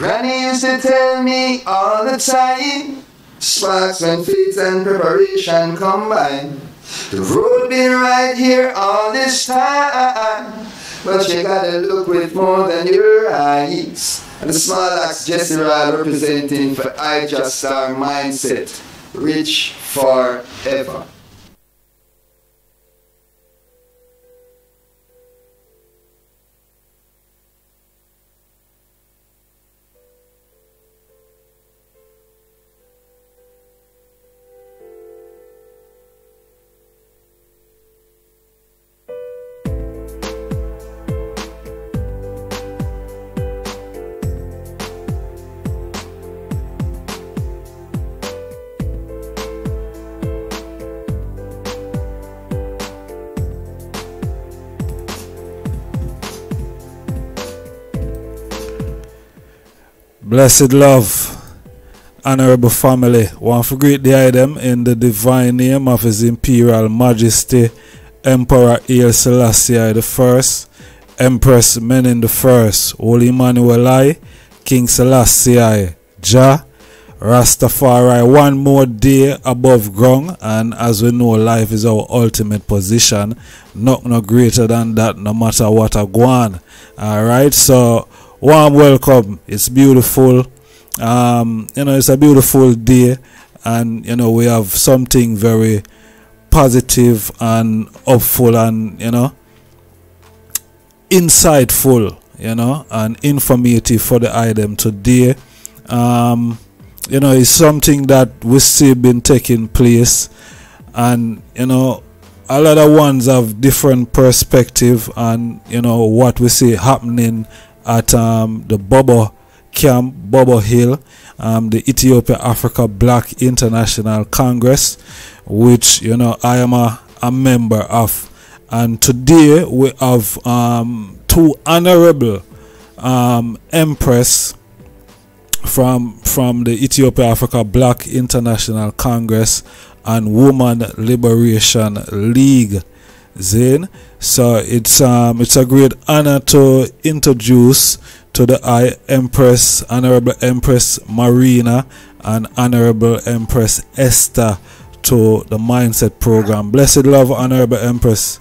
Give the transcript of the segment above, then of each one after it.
Granny used to tell me all the time, sparks and feet and preparation combine. The road been right here all this time, but you gotta look with more than your eyes. And the small axe Jesse Ryle representing for Ijah Star Mindset, rich forever. Blessed love, honorable family, want to greet the item in the divine name of His Imperial Majesty Emperor Haile Selassie First, Empress the First, Holy Emmanuel I, King Selassie I, Jah, Rastafari, one more day above ground, and as we know, life is our ultimate position. Not no greater than that, no matter what I go on. Alright, so warm welcome. It's beautiful. Um, you know, it's a beautiful day, and you know, we have something very positive and hopeful and you know insightful, you know, and informative for the item today. Um, you know, it's something that we see been taking place, and you know, a lot of ones have different perspective and you know what we see happening at um, the Bobo Camp, Bobo Hill, um, the Ethiopia Africa Black International Congress, which you know I am a, a member of. And today we have um, two honorable um, empress from from the Ethiopia Africa Black International Congress and Woman Liberation League. Zane. So it's um it's a great honor to introduce to the I Empress Honorable Empress Marina and Honorable Empress Esther to the Mindset Program. Blessed love, Honorable Empress.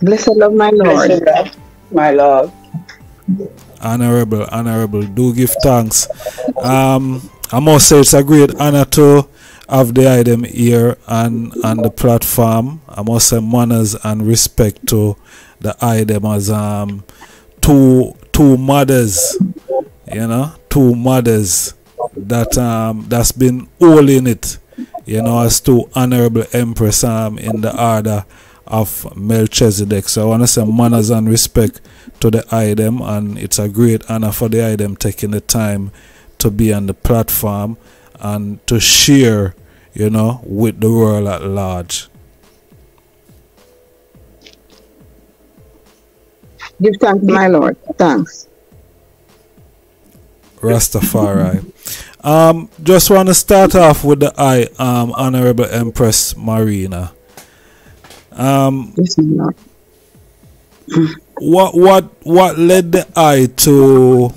Blessed love, my Lord. Blessed love, my Lord. Honorable, honorable, do give thanks. Um, I must say it's a great honor to have the item here and on the platform. I must say manners and respect to the item as um two two mothers, you know, two mothers that um that's been holding it, you know, as two honorable empress um in the order of Melchizedek. So I want to say manners and respect to the item, and it's a great honor for the item taking the time to be on the platform and to share, you know, with the world at large. Give thanks, my Lord. Thanks. Rastafari. um, just want to start off with the I, um, Honorable Empress Marina. Um, Yes, my Lord. what what what led the I to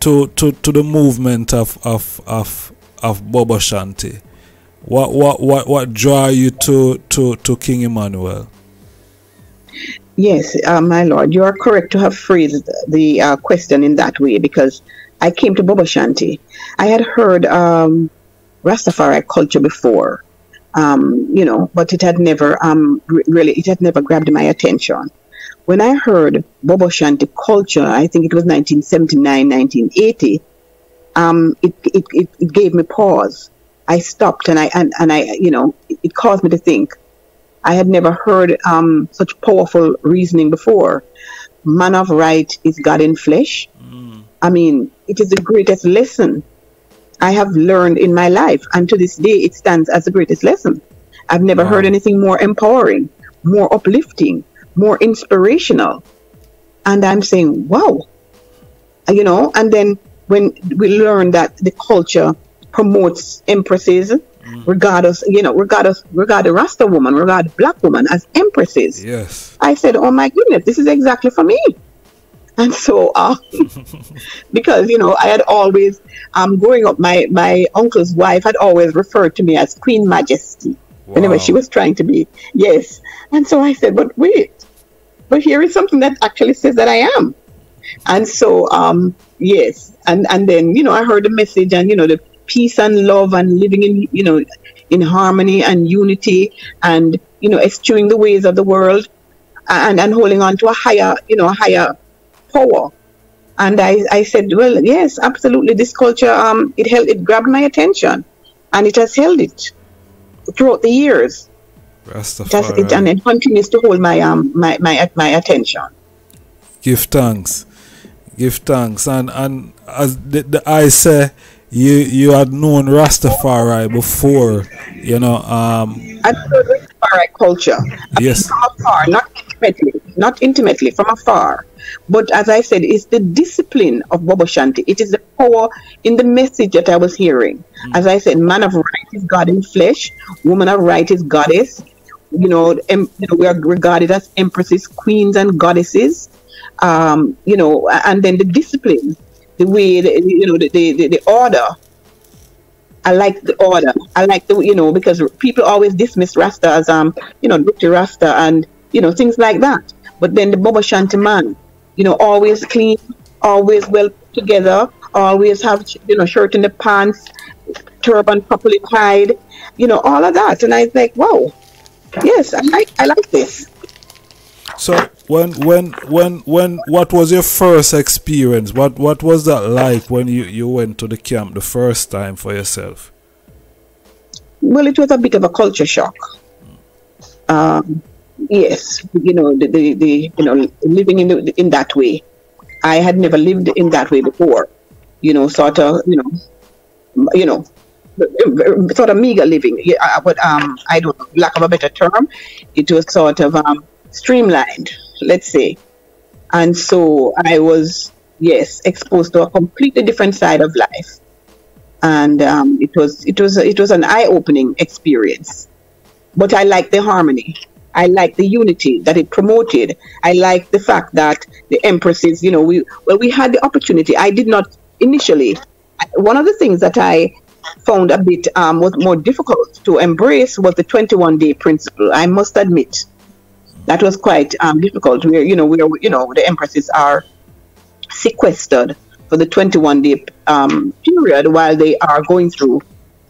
to to to the movement of of of of Bobo Shanti? What what what what draw you to to to King Emmanuel? Yes, uh, my Lord, you are correct to have phrased the uh, question in that way because I came to Bobo Shanti. I had heard um, Rastafari culture before, um, you know, but it had never um, really, it had never grabbed my attention. When I heard Bobo Shanti culture, I think it was 1979, 1980, um, it, it, it, gave me pause. I stopped and I, and, and I, you know, it, it caused me to think. I had never heard um, such powerful reasoning before. Man of right is God in flesh. I mean, it is the greatest lesson I have learned in my life, and to this day, it stands as the greatest lesson. I've never heard anything more empowering, more uplifting, more inspirational. And I'm saying, wow, you know, and then when we learn that the culture promotes empresses, regard us, you know, regard us, regard the Rasta woman, regard black woman as empresses. Yes. I said, oh my goodness, this is exactly for me. And so, uh, because you know, I had always, um, growing up, my my uncle's wife had always referred to me as Queen Majesty. Wow. Whenever she was trying to be, yes. And so I said, but wait, but here is something that actually says that I am. And so, um, yes, and and then you know, I heard the message, and you know, the peace and love, and living in you know, in harmony and unity, and you know, eschewing the ways of the world, and and holding on to a higher, you know, a higher power. And I, I said, well, yes, absolutely. This culture, um, it held, it grabbed my attention, and it has held it throughout the years. It has, it, and it continues to hold my um my my my attention. Give thanks. Give thanks. And and as the, the I say you you had known Rastafari before, you know, um heard Rastafari culture. Yes. From afar, not intimately, not intimately, from afar. But as I said, it's the discipline of Bobo Shanti. It is the power in the message that I was hearing. As I said, man of right is God in flesh, woman of right is goddess. You know, em, you know we are regarded as empresses, queens, and goddesses. Um, you know, and then the discipline, the way, the, you know, the, the, the order I like the order. I like the you know because people always dismiss Rasta as um you know dirty Rasta and you know things like that. But then the Bobo Shanti man, you know, always clean, always well put together, always have you know shirt in the pants, turban properly tied, you know all of that. And I was like, wow, yes, I like I like this. So when when when when what was your first experience? What what was that like when you, you went to the camp the first time for yourself? Well, it was a bit of a culture shock. Um, yes, you know the, the, the you know living in the, in that way. I had never lived in that way before. You know, sort of you know, you know, sort of meager living. Yeah, but um, I don't lack of a better term, it was sort of um streamlined, let's say. And so I was, yes, exposed to a completely different side of life. And um, it was it was it was an eye-opening experience. But I like the harmony. I like the unity that it promoted. I like the fact that the empresses, you know, we well we had the opportunity. I did not initially. One of the things that I found a bit um, was more difficult to embrace was the 21 day principle. I must admit that was quite um, difficult. Where you know, where you know the empresses are sequestered for the 21 day um, period while they are going through,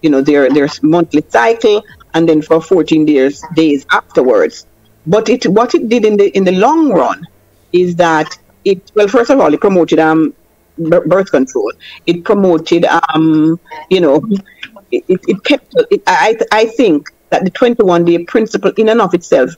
you know, their their monthly cycle, and then for 14 days days afterwards. But it what it did in the in the long run is that it well, first of all, it promoted um birth control. It promoted um you know it, it kept it, I I think that the 21 day principle in and of itself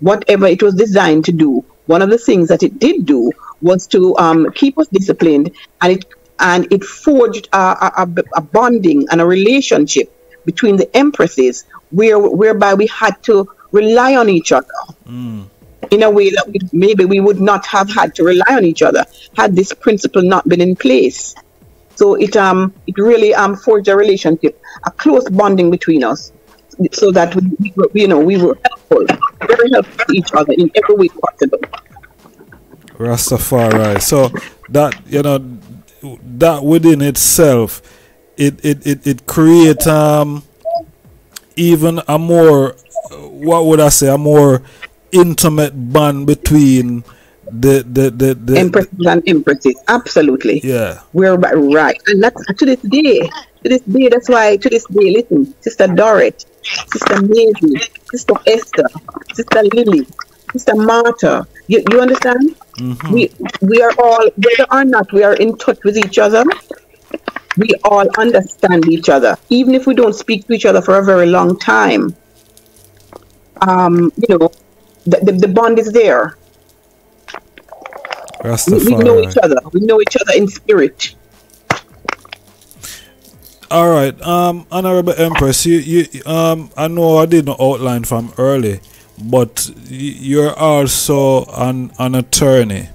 whatever it was designed to do, one of the things that it did do was to um, keep us disciplined, and it and it forged a, a, a, bonding and a relationship between the empresses, where whereby we had to rely on each other mm. in a way that we, maybe we would not have had to rely on each other had this principle not been in place. So it um it really um forged a relationship, a close bonding between us so that we, we were, you know we were helpful, very helpful to each other in every way possible. Rastafari. So that you know that within itself, it it it, it create um even a more what would I say a more intimate bond between the the the, the empresses and empresses. Absolutely. Yeah. We're right, and that's to this day. To this day, that's why to this day, listen, Sister Dorrit, Sister Maisie, Sister Esther, Sister Lily, Sister Martha. You, you understand? Mm-hmm. We we are all, whether or not we are in touch with each other, we all understand each other, even if we don't speak to each other for a very long time. Um, you know, the, the, the bond is there. We, we know each other. We know each other in spirit. All right, um, Honorable Empress, you, you, um, I know I didn't outline from early, but you're also an an attorney,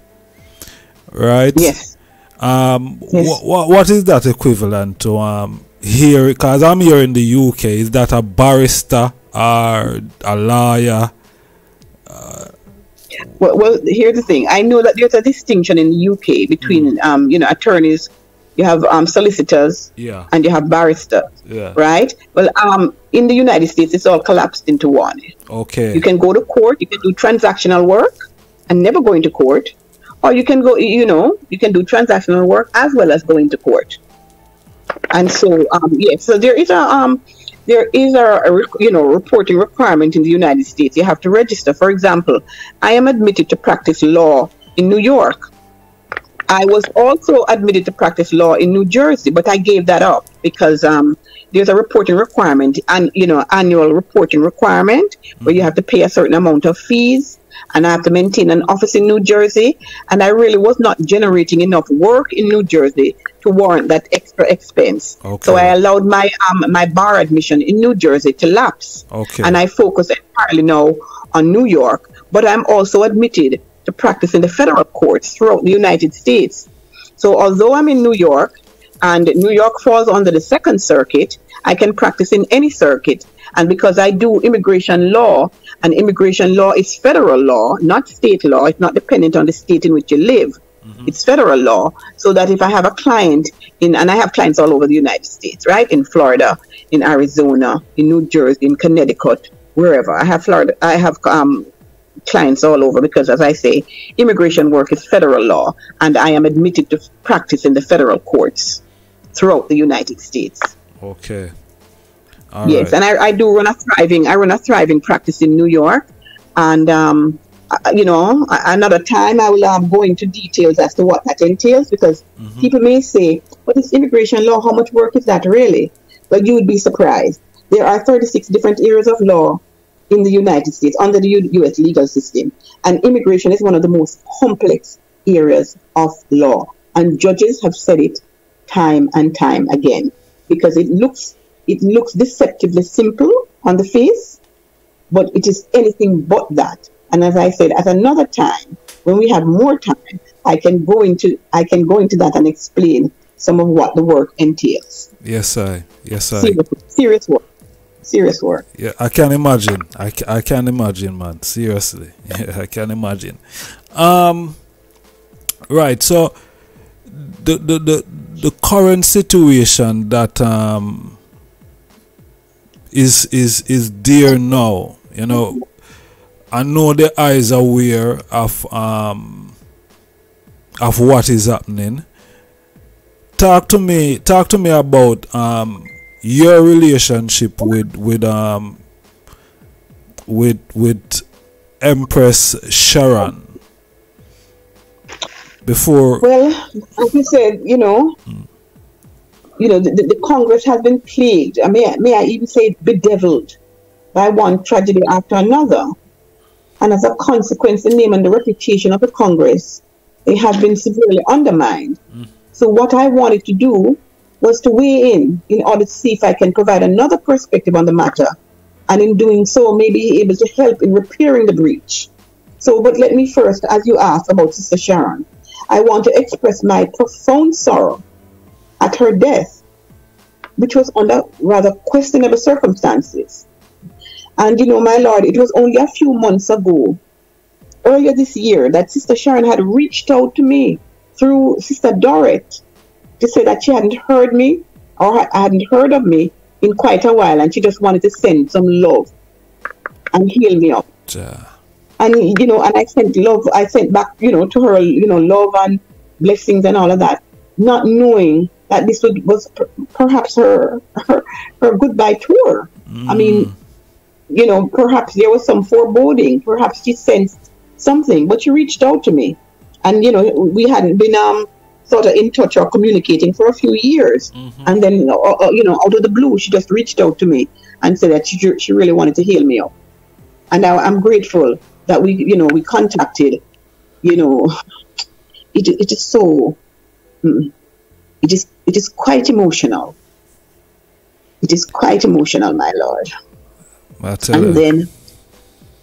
right? Yes. Um, yes. Wh- wh- what is that equivalent to um here? Because I'm here in the UK. Is that a barrister or a lawyer? Uh, Well, well, here's the thing. I know that there's a distinction in the UK between, Mm. um, you know, attorneys. You have um, solicitors Yeah. and you have barristers, Yeah. right? Well, um, in the United States, it's all collapsed into one. Okay. You can go to court. You can do transactional work and never go into court, or you can go. You know, you can do transactional work as well as go into court. And so, um, yes, so there is a um, there is a, a you know reporting requirement in the United States. You have to register. For example, I am admitted to practice law in New York. I was also admitted to practice law in New Jersey, but I gave that up because um, there's a reporting requirement and you know annual reporting requirement where you have to pay a certain amount of fees and I have to maintain an office in New Jersey and I really was not generating enough work in New Jersey to warrant that extra expense. Okay. So I allowed my um, my bar admission in New Jersey to lapse Okay. and I focus entirely now on New York, but I'm also admitted to practice in the federal courts throughout the United States. So although I'm in New York and New York falls under the Second Circuit, I can practice in any circuit. And because I do immigration law, and immigration law is federal law, not state law, it's not dependent on the state in which you live. It's federal law. So that if I have a client in, and I have clients all over the United States, right? In Florida, in Arizona, in New Jersey, in Connecticut, wherever. I have Florida, I have um, clients all over because, as I say, immigration work is federal law, and I am admitted to practice in the federal courts throughout the United States. okay. All right. yes, and I, I do run a thriving. I run a thriving practice in New York, and um, I- you know, another time I will um, go into details as to what that entails because people may say, "What is immigration law? How much work is that really?" But you would be surprised. There are 36 different areas of law in the United States under the U- U.S. legal system, and immigration is one of the most complex areas of law. And judges have said it time and time again because it looks it looks deceptively simple on the face, but it is anything but that. And as I said, at another time, when we have more time, I can go into I can go into that and explain some of what the work entails. yes, I. Yes, I. Serious, serious work. Serious work. Yeah, I can imagine. I, I can imagine, man. Seriously, yeah, I can imagine. Um, right. So, the the the, the current situation that um is is is there now. You know, I know the eyes are aware of um of what is happening. Talk to me. Talk to me about um your relationship with with um with with Empress Sharon before Well, as you said, you know, you know, the, the, Congress has been plagued. I may, may I even say bedeviled by one tragedy after another. And as a consequence, the name and the reputation of the Congress, it has been severely undermined. So what I wanted to do was to weigh in in order to see if I can provide another perspective on the matter. And in doing so, maybe be able to help in repairing the breach. So, but let me first, as you asked about Sister Sharon, I want to express my profound sorrow at her death, which was under rather questionable circumstances. And you know, my Lord, it was only a few months ago, earlier this year, that Sister Sharon had reached out to me through Sister Dorrit to say that she hadn't heard me or ha- hadn't heard of me in quite a while, and she just wanted to send some love and heal me up uh, and you know, and I sent love. I sent back, you know, to her, you know, love and blessings and all of that, not knowing that this would, was per- perhaps her, her her goodbye tour. I mean, you know, perhaps there was some foreboding. Perhaps she sensed something, but she reached out to me, and you know, we hadn't been um sort of in touch or communicating for a few years, and then uh, uh, you know, out of the blue, she just reached out to me and said that she she really wanted to heal me up and I, I'm grateful that we, you know, we contacted. You know, it, it is so, mm, it is it is quite emotional. It is quite emotional, my lord. Tell And then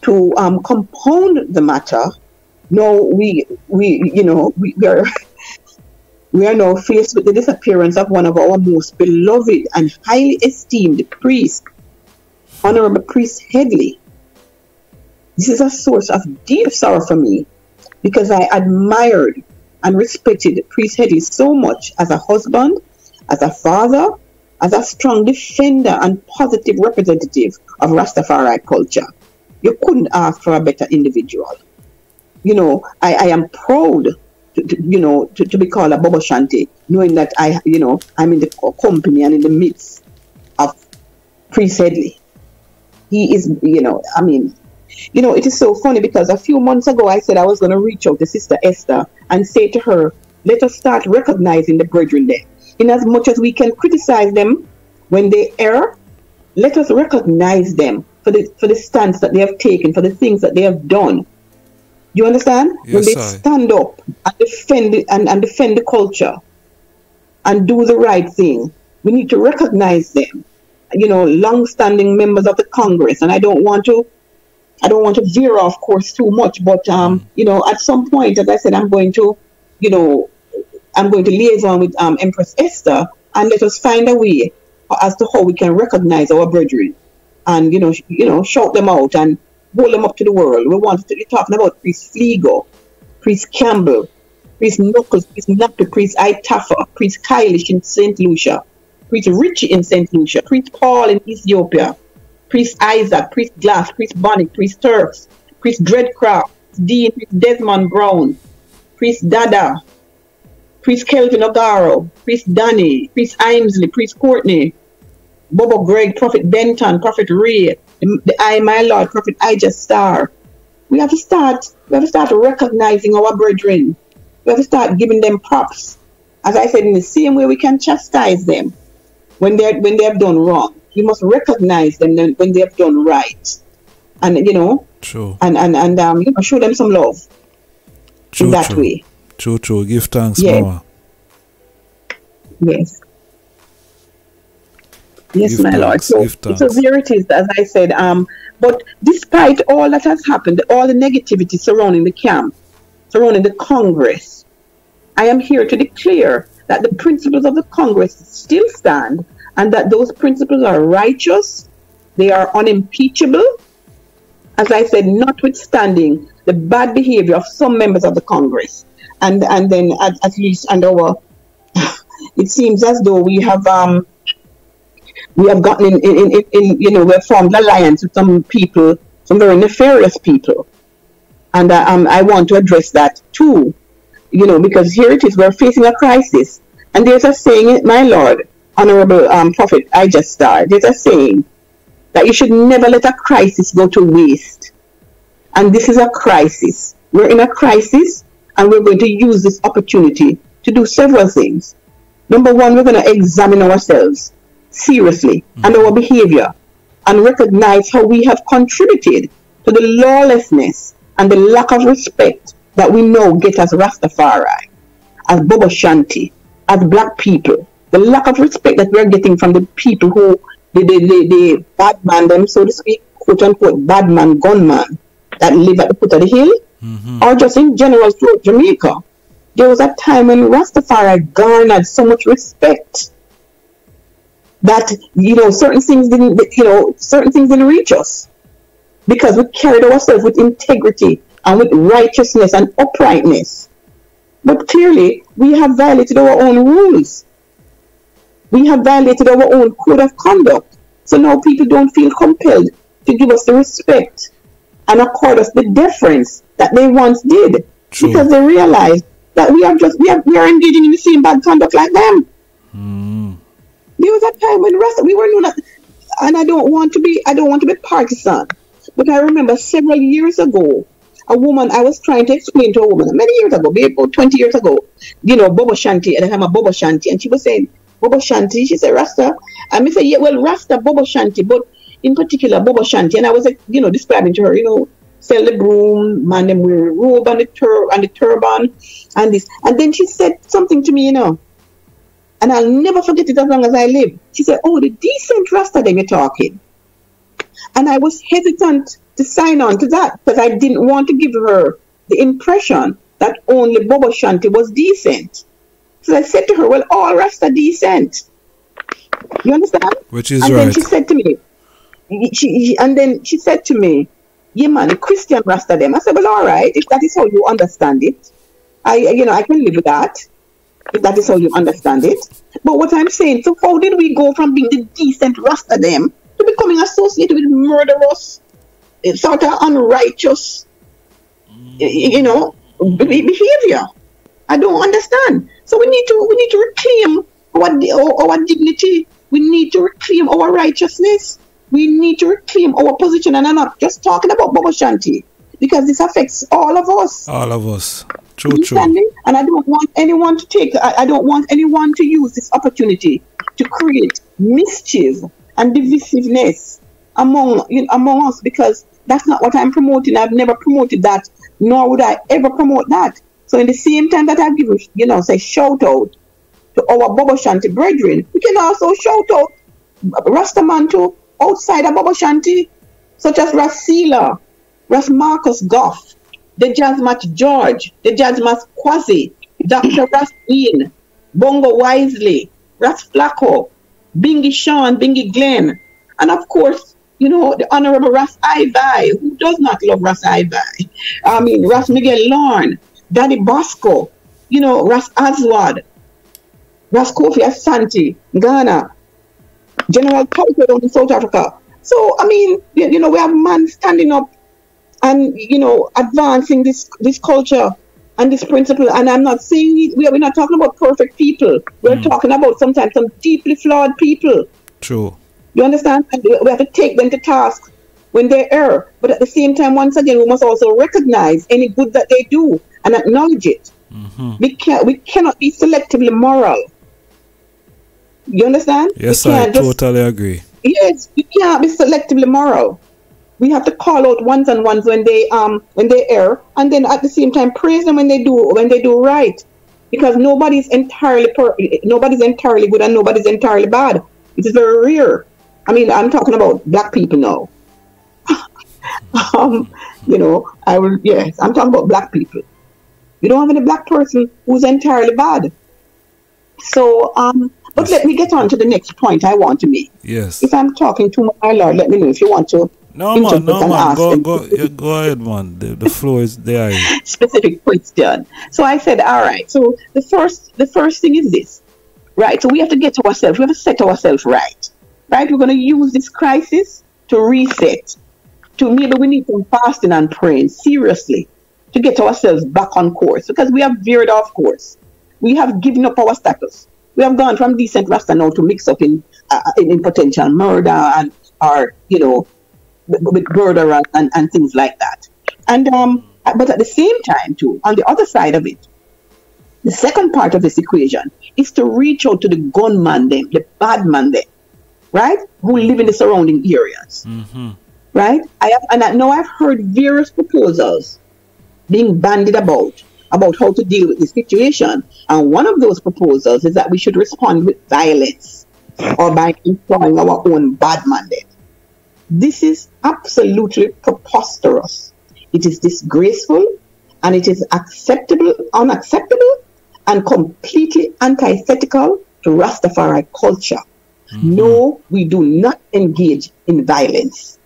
to um, compound the matter, no, we we you know we, we are we are now faced with the disappearance of one of our most beloved and highly esteemed priest, Honorable Priest Headley. This is a source of deep sorrow for me because I admired and respected Priest Headley so much as a husband, as a father, as a strong defender and positive representative of Rastafari culture. You couldn't ask for a better individual. You know, I, I am proud to, you know, to, to be called a Bobo Shanti, knowing that I, you know, I'm in the company and in the midst of Priest Headley. He is, you know, I mean, you know, it is so funny because a few months ago I said I was going to reach out to Sister Esther and say to her, let us start recognizing the brethren there. In as much as we can criticize them when they err, let us recognize them for the for the stance that they have taken, for the things that they have done. You understand? Yes, when they I. stand up and defend it and, and defend the culture and do the right thing, we need to recognize them. You know, long-standing members of the Congress, and I don't want to I don't want to veer off course too much, but um, you know, at some point, as I said, I'm going to, you know, I'm going to liaison with um, Empress Esther and let us find a way as to how we can recognize our brethren and you know, you know, shout them out and hold them up to the world. We want to be talking about Priest Fligo, Priest Campbell, Priest Knuckles, Priest Nappy, Priest Itaffa, Priest Kylish in St. Lucia, Priest Richie in St. Lucia, Priest Paul in Ethiopia, Priest Isaac, Priest Glass, Priest Bonnie, Priest Turks, Priest Dreadcraft, Dean, Desmond Brown, Priest Dada, Priest Kelvin Ogaro, Priest Danny, Priest Imesley, Priest Courtney, Bobo Greg, Prophet Benton, Prophet the I, my Lord, Prophet Ijah Star. We have to start, we have to start recognizing our brethren. We have to start giving them props. As I said, in the same way we can chastise them when they when they have done wrong. We must recognize them when they have done right, and you know, True. and and and um, you know, show them some love True, in that true. way. True, true. Give thanks, Yeah. Mama. Yes. Yes, my thanks, Lord. So, so there it is, as I said. Um, but despite all that has happened, all the negativity surrounding the camp, surrounding the Congress, I am here to declare that the principles of the Congress still stand and that those principles are righteous, they are unimpeachable. As I said, notwithstanding the bad behavior of some members of the Congress. And and then at, at least and our it seems as though we have um we have gotten in, in, in, in you know we've formed alliance with some people, some very nefarious people. And uh, um, I want to address that too you know, because here it is, we're facing a crisis. And there's a saying, my Lord, Honorable um, Prophet I just started, there's a saying that you should never let a crisis go to waste. And this is a crisis. We're in a crisis, and we're going to use this opportunity to do several things. Number one, we're going to examine ourselves seriously and our behavior and recognize how we have contributed to the lawlessness and the lack of respect that we know get as Rastafari, as Bobo Shanti, as black people. The lack of respect that we're getting from the people who, the, the, the, the bad man, them, so to speak, quote unquote, bad man, gunman, that live at the foot of the hill, mm-hmm. or just in general throughout Jamaica. There was a time when Rastafari garnered so much respect that you know certain things didn't you know certain things didn't reach us. Because we carried ourselves with integrity and with righteousness and uprightness. But clearly we have violated our own rules. We have violated our own code of conduct. So now people don't feel compelled to give us the respect and accord us the deference that they once did. True. because they realize that we are just we are, we are engaging in the same bad conduct like them mm. There was a time when Rasta, we were known as, and I don't want to be, I don't want to be partisan, but I remember several years ago, a woman, I was trying to explain to a woman many years ago, maybe about 20 years ago, you know, Bobo Shanti, at the time of Bobo Shanti, and she was saying, Bobo Shanti, she said, Rasta, and I said, yeah, well, Rasta, Bobo Shanti, but in particular, Bobo Shanti, and I was, you know, describing to her, you know, sell the broom, man, them wear a robe and the, tur- and the turban, and this, and then she said something to me, you know, and I'll never forget it as long as I live. She said, Oh, the decent Rasta them you're talking. And I was hesitant to sign on to that because I didn't want to give her the impression that only Bobo Shanti was decent. So I said to her, Well, all Rasta decent. You understand? Which is and then she said to me, she, she- and then she said to me, yeah, man, Christian Rasta them. I said, well, all right, if that is how you understand it, I, you know, I can live with that. That is how you understand it. But what I'm saying, so how did we go from being the decent Rasta them to becoming associated with murderous, sort of unrighteous, you know, behavior? I don't understand. So we need to we need to reclaim our, our dignity. We need to reclaim our righteousness. We need to reclaim our position. And I'm not just talking about Bobo Shanti because this affects all of us. All of us. True, true. And I don't want anyone to take, I, I don't want anyone to use this opportunity to create mischief and divisiveness among you know, among us because that's not what I'm promoting. I've never promoted that, nor would I ever promote that. So in the same time that I give, you you know, say shout out to our Bobo Shanti brethren, we can also shout out Rastaman to outside of Bobo Shanti, such as Rasila, Ras Marcus Goff, the Jazzmatch George, the Jazzmatch Quasi, Dr. Ras Ian, Bongo Wisely, Ras Flacco, Bingy Sean, Bingy Glenn, and of course, you know, the Honorable Ras Iyah V, who does not love Ras Iyah V? I mean, Ras Miguel Lorne, Daddy Bosco, you know, Ras Aswad, Ras Kofi Asante, Ghana, General Culture in South Africa. So, I mean, you know, we have man standing up and, you know, advancing this, this culture and this principle. And I'm not saying we are, we're not talking about perfect people. We're mm. talking about sometimes some deeply flawed people. True. You understand? And we have to take them to task when they err. But at the same time, once again, we must also recognize any good that they do and acknowledge it. Mm-hmm. We, can, we cannot be selectively moral. You understand? Yes, I totally just, agree. Yes, you can't be selectively moral. We have to call out ones and ones when they um when they err, and then at the same time praise them when they do when they do right, because nobody's entirely per, nobody's entirely good and nobody's entirely bad. It is very rare. I mean, I'm talking about black people now. um, you know, I will yes, I'm talking about black people. You don't have any black person who's entirely bad. So um, but let me get on to the next point I want to make. Yes. If I'm talking too much, my lord, let me know if you want to. No, man, no, man. Go, go, yeah, go ahead, man. The, the floor is there. Specific question. So I said, all right. So the first, the first thing is this, right? So we have to get to ourselves, we have to set ourselves right, right? We're going to use this crisis to reset. To maybe we need some fasting and praying seriously to get ourselves back on course because we have veered off course. We have given up our status we have gone from decent Rasta now to mix up in, uh, in, in potential murder and or you know with murder and, and, and, things like that. And um, but at the same time too, on the other side of it, the second part of this equation is to reach out to the gunman them, the bad man them, right? Who live in the surrounding areas. Mm-hmm. Right? I have and I know I've heard various proposals being bandied about about how to deal with the situation. And one of those proposals is that we should respond with violence or by employing our own bad mandate. This is absolutely preposterous. It is disgraceful and it is acceptable, unacceptable, and completely antithetical to Rastafari culture. Mm-hmm. No, we do not engage in violence.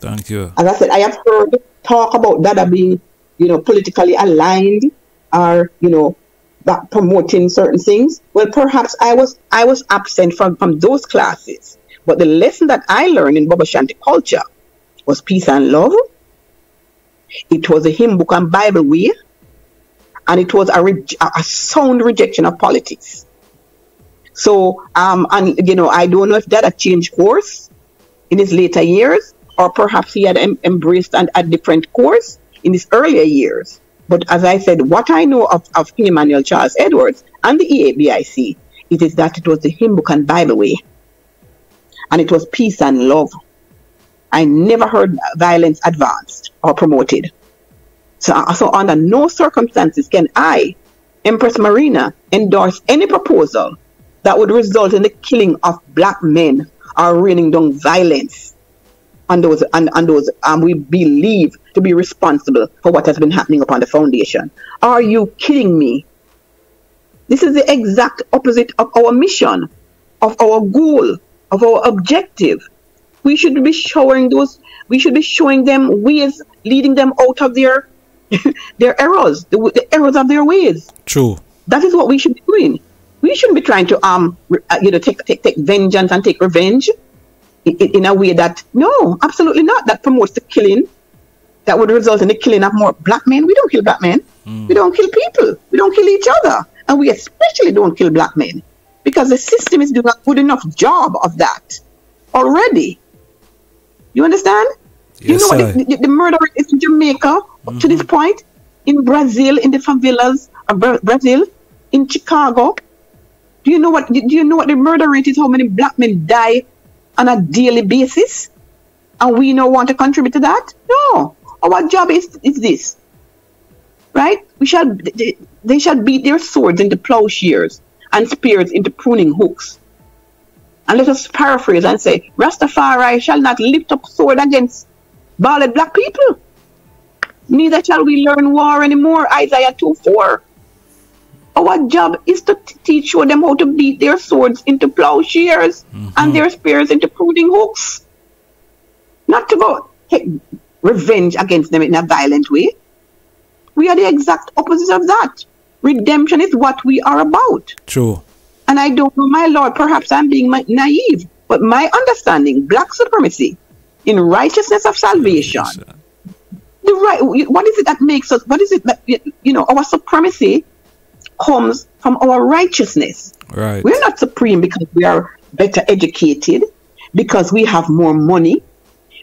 Thank you. As I said, I have heard talk about Dada being you know, politically aligned or, you know, that promoting certain things. Well, perhaps I was I was absent from, from those classes. But the lesson that I learned in Bobo Shanti culture was peace and love. It was a hymn book and Bible way. And it was a, re- a sound rejection of politics. So, um, and you know, I don't know if that had changed course in his later years, or perhaps he had em- embraced an, a different course in his earlier years. But as I said, what I know of, of King Emmanuel Charles Edwards and the EABIC, it is that it was the hymn book and Bible way. And it was peace and love. I never heard violence advanced or promoted. So, so under no circumstances can I, Empress Marina, endorse any proposal that would result in the killing of black men or raining down violence on those and, and those um, we believe to be responsible for what has been happening upon the foundation. Are you kidding me? This is the exact opposite of our mission, of our goal, of our objective. We should be showing those. We should be showing them ways, leading them out of their their errors, the, the errors of their ways. True. That is what we should be doing. We shouldn't be trying to um uh, you know take take take vengeance and take revenge in, in a way that no, absolutely not. That promotes the killing. That would result in the killing of more black men. We don't kill black men. We don't kill people. We don't kill each other, and we especially don't kill black men because the system is doing a good enough job of that already. You understand? you know what the, the, murder rate is in Jamaica up to this mm-hmm. point, in Brazil, in the favelas of Brazil, in Chicago. Do you know what? Do you know what the murder rate is? How many black men die on a daily basis, and we don't want to contribute to that? No. Our job is is this, right? We shall they, they shall beat their swords into plowshares and spears into pruning hooks. And let us paraphrase and say, Rastafari shall not lift up sword against bald black people. Neither shall we learn war anymore. Isaiah 2 4. Our job is to teach show them how to beat their swords into plowshares mm-hmm. and their spears into pruning hooks. Not to go take revenge against them in a violent way. We are the exact opposite of that. Redemption is what we are about. True. And I don't know, my Lord, perhaps I'm being naive, but my understanding, black supremacy in righteousness of salvation, the right, what is it that makes us, what is it that, you know, our supremacy comes from our righteousness. Right. We're not supreme because we are better educated, because we have more money,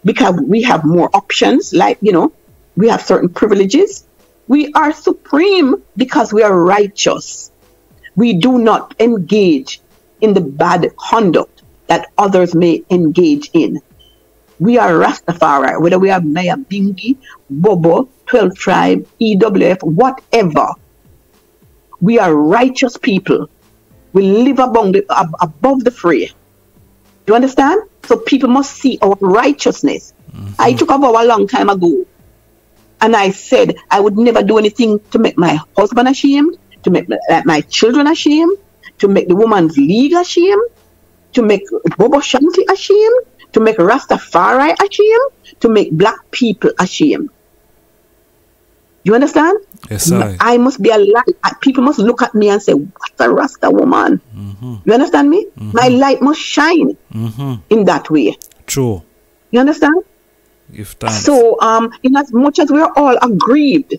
because we have more options, like, you know, we have certain privileges. We are supreme because we are righteous. We do not engage in the bad conduct that others may engage in. We are Rastafari, whether we are Nyabinghi, Bobo, 12 Tribe, EWF, whatever. We are righteous people. We live among the, ab- above the fray. You understand? So people must see our righteousness. I mm-hmm. took over a long time ago. And I said I would never do anything to make my husband ashamed, to make my, uh, my children ashamed, to make the woman's league ashamed, to make Bobo Shanti ashamed, to make Rastafari ashamed, to make black people ashamed. You understand? Yes, I. I must be a light. People must look at me and say, "What a Rasta woman." Mm-hmm. You understand me? My mm-hmm. light must shine mm-hmm. in that way. True. You understand? Give thanks. So, um, in as much as we're all aggrieved,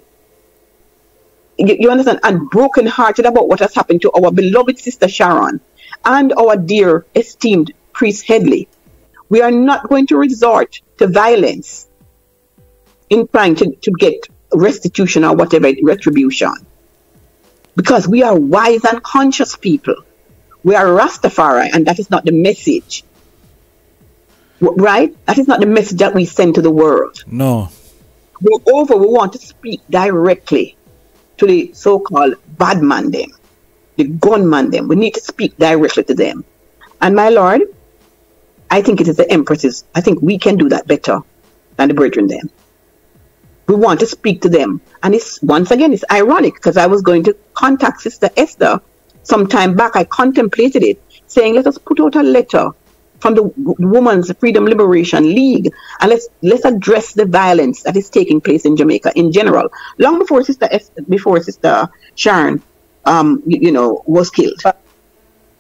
you, you understand, and broken-hearted about what has happened to our beloved sister Sharon and our dear esteemed priest Headley, we are not going to resort to violence in trying to, to get restitution or whatever retribution. Because we are wise and conscious people. We are Rastafari, and that is not the message. Right? That is not the message that we send to the world. no. Moreover, we want to speak directly to the so-called bad man them, the gunman them. We need to speak directly to them. And my lord, I think it is the empresses. I think we can do that better than the brethren them. We want to speak to them. And it's once again it's ironic because I was going to contact Sister Esther some time back. I contemplated it, saying, let us put out a letter from the Women's Freedom Liberation League, and let's let's address the violence that is taking place in Jamaica in general. Long before Sister Es- before Sister Sharon, um, you, you know, was killed.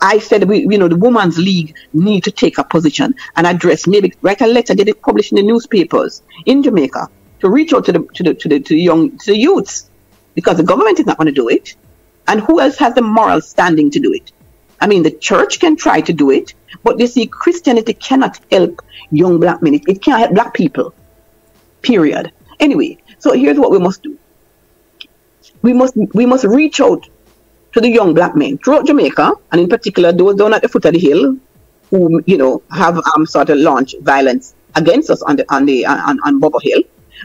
I said we, you know, the Women's League need to take a position and address, maybe write a letter, get it published in the newspapers in Jamaica to reach out to the to the to the, to the young to the youths, because the government is not going to do it, and who else has the moral standing to do it? I mean, the church can try to do it, but you see, Christianity cannot help young black men. It, it can't help black people. Period. Anyway, so here's what we must do. We must we must reach out to the young black men throughout Jamaica, and in particular those down at the foot of the hill, who you know have um sort of launched violence against us on the on the on, on Bobo Hill.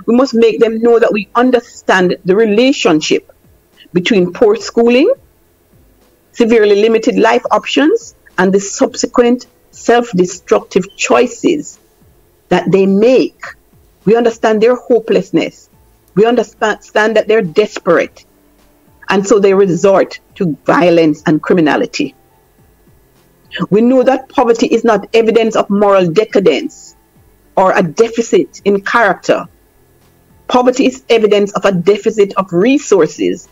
We must make them know that we understand the relationship between poor schooling severely limited life options, and the subsequent self destructive choices that they make. We understand their hopelessness. We understand that they're desperate. And so they resort to violence and criminality. We know that poverty is not evidence of moral decadence, or a deficit in character. Poverty is evidence of a deficit of resources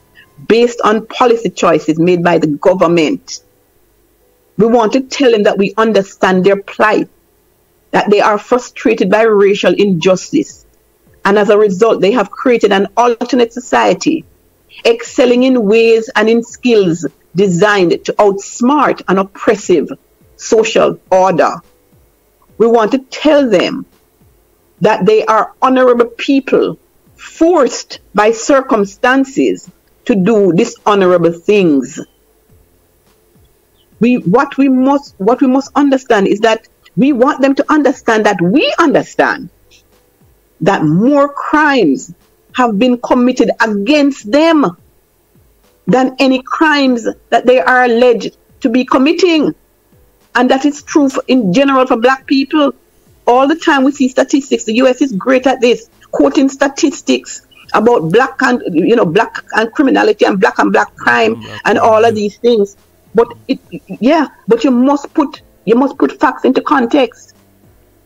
based on policy choices made by the government. We want to tell them that we understand their plight, that they are frustrated by racial injustice, and as a result, they have created an alternate society, excelling in ways and in skills designed to outsmart an oppressive social order. We want to tell them that they are honorable people forced by circumstances to do dishonorable things. We what we must what we must understand is that we want them to understand that we understand that more crimes have been committed against them than any crimes that they are alleged to be committing. And that is true for, in general for black people. All the time we see statistics. The US is great at this, quoting statistics about black and you know black and criminality and black and black crime black and all of these things. But it yeah, but you must put you must put facts into context.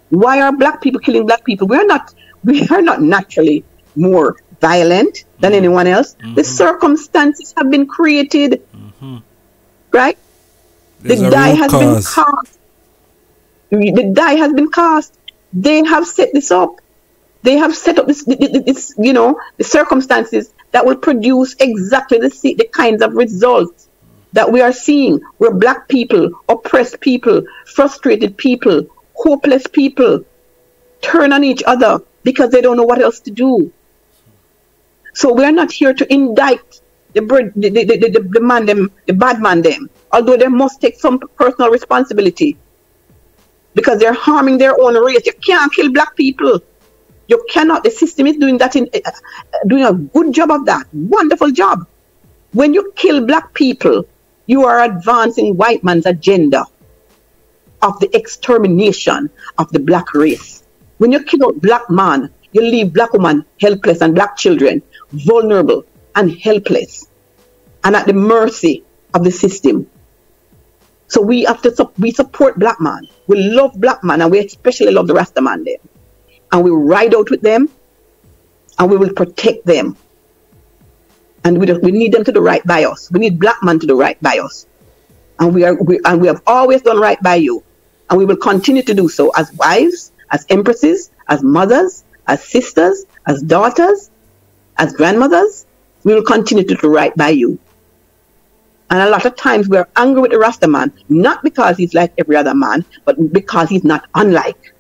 Why are black people killing black people? We're not we are not naturally more violent than mm-hmm. anyone else. Mm-hmm. The circumstances have been created. Mm-hmm. Right? There's the die has cause. been cast. The die has been cast. They have set this up. They have set up this, this you know, the circumstances that will produce exactly the, the kinds of results that we are seeing where black people, oppressed people, frustrated people, hopeless people turn on each other because they don't know what else to do. So we're not here to indict the, the, the, the, the man them, the bad man them, although they must take some personal responsibility because they're harming their own race. You can't kill black people. You cannot. The system is doing that in uh, doing a good job of that. Wonderful job. When you kill black people, you are advancing white man's agenda of the extermination of the black race. When you kill a black man, you leave black woman helpless and black children vulnerable and helpless and at the mercy of the system. So we have to we support black man. We love black man and we especially love the Rasta man there. And we ride out with them and we will protect them. And we, we need them to do right by us. We need black man to do right by us. And we are we, and we have always done right by you. And we will continue to do so as wives, as empresses, as mothers, as sisters, as daughters, as grandmothers. We will continue to do right by you. And a lot of times we're angry with the Rasta man, not because he's like every other man, but because he's not unlike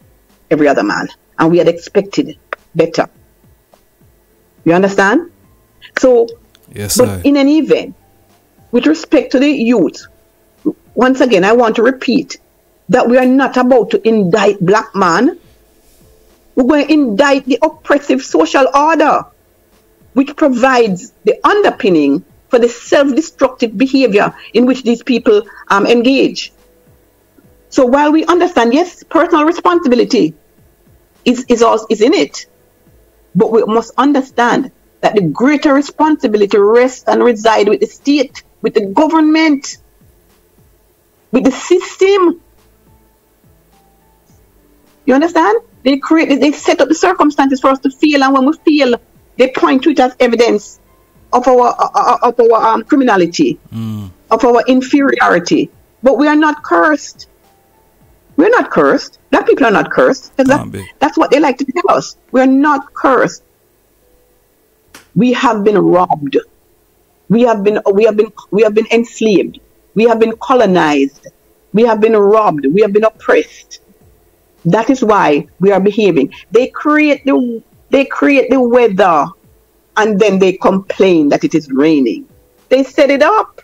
every other man. And we had expected better. You understand? So, yes, but I... in any event, with respect to the youth, once again, I want to repeat that we are not about to indict black man we're going to indict the oppressive social order, which provides the underpinning for the self destructive behavior in which these people um, engage. So while we understand, yes, personal responsibility is, is, is in it, but we must understand that the greater responsibility rests and resides with the state, with the government, with the system. You understand? They create, they set up the circumstances for us to feel, and when we feel, they point to it as evidence of our uh, uh, of our um, criminality, mm. of our inferiority. But we are not cursed. We're not cursed. Black people are not cursed. That, ah, that's what they like to tell us. We're not cursed. We have been robbed. We have been we have been we have been enslaved. We have been colonized. We have been robbed. We have been oppressed. That is why we are behaving. They create the they create the weather and then they complain that it is raining. They set it up.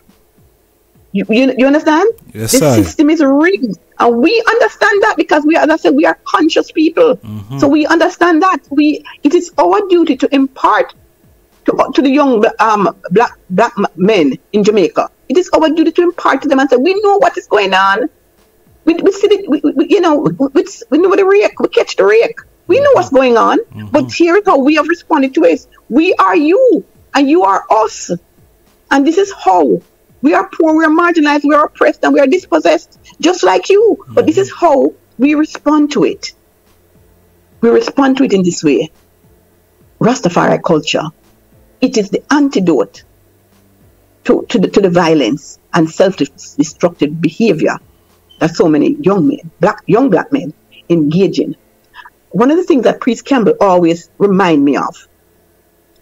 You, you, you understand? Yes, the system is rigged. And we understand that because we, as I said, we are conscious people. Mm-hmm. So we understand that. We it is our duty to impart to, to the young um, black black men in Jamaica. It is our duty to impart to them and say, we know what is going on. We, we see the, we, we, you know, we, we know the rake, we catch the rake. We know what's going on, mm-hmm. but here is how we have responded to it. We are you, and you are us. And this is how we are poor, we are marginalized, we are oppressed, and we are dispossessed, just like you. Mm-hmm. But this is how we respond to it. we respond to it in this way. Rastafari culture, it is the antidote to, to, the, to the violence and self-destructive behavior that so many young men, black young black men, engage in. One of the things that Priest Campbell always remind me of,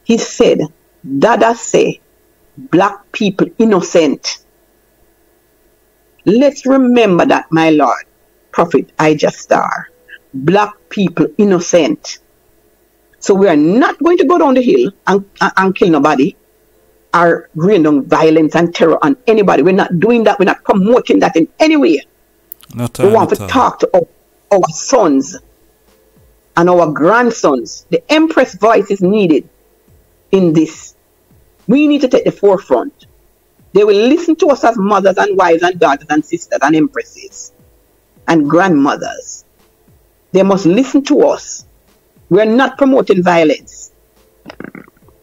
he said, Dada say, black people innocent. Let's remember that, my Lord, Prophet Ijah Star. Black people innocent. So we are not going to go down the hill and, and, and kill nobody or rain down violence and terror on anybody. We're not doing that. We're not promoting that in any way. Not we want to talk to our, our sons and our grandsons. The Empress voice is needed in this. We need to take the forefront. They will listen to us as mothers and wives and daughters and sisters and empresses and grandmothers. They must listen to us. We are not promoting violence.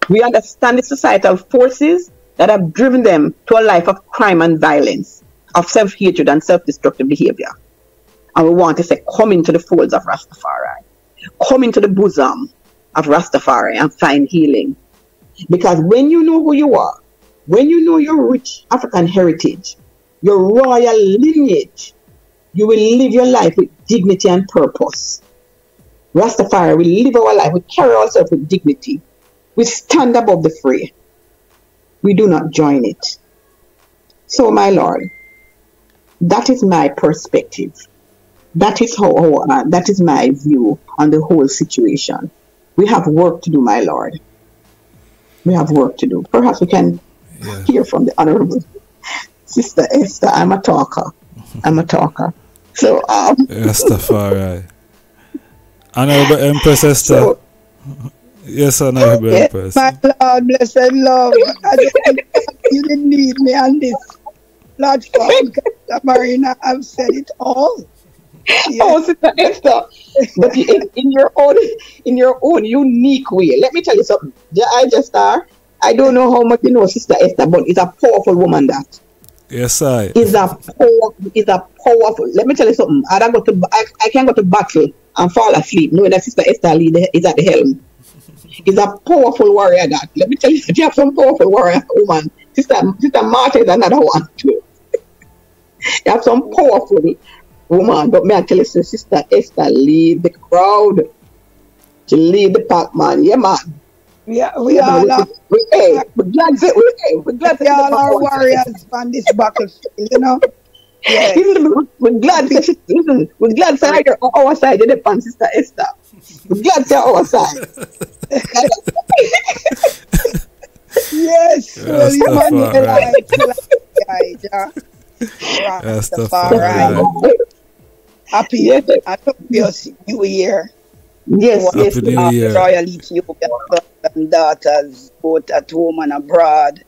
We understand the societal forces that have driven them to a life of crime and violence, of self hatred and self destructive behavior. And we want to say, come into the folds of Rastafari, come into the bosom of Rastafari and find healing. Because when you know who you are, when you know your rich African heritage, your royal lineage, you will live your life with dignity and purpose. Rastafari will live our life, we carry ourselves with dignity. We stand above the fray. We do not join it. So, my Lord, that is my perspective. That is how, uh, that is my view on the whole situation. We have work to do, my Lord. We have work to do. Perhaps we can yeah. hear from the Honorable Sister Esther. I'm a talker. I'm a talker. So, um, Rastafari. Honorable Empress Esther. So, yes, Honorable yes, Empress. My Lord, blessed love. you didn't need me on this platform. Marina, I've said it all. Yes. Oh, Sister Esther, but in, in, your own in your own unique way. Let me tell you something. I just are. I don't know how much you know Sister Esther, but it's a powerful woman that. Yes, I. Is a power, is a powerful. Let me tell you something. I don't go to. I, I can't go to battle and fall asleep knowing that Sister Esther Lee is at the helm. Is a powerful warrior. That let me tell you, you have some powerful warrior woman. Sister Sister Martha is another one too. you have some powerful woman, but me I tell you, Sister Esther lead the crowd. She lead the pack, man. Yeah, man. Yeah, we all are. We, hey, we're glad that we, hey, we're glad we all are warriors on this battlefield, you know. Yes. we're glad that listen, we're glad that you're on our side, you're the sister Esther. We're glad that you're our side. yes, well, you man, you like, Rastafari. Happy yes. Happy New Year. Yes, yes. Happy New Year. Royal Ethiopian and daughters, both at home and abroad.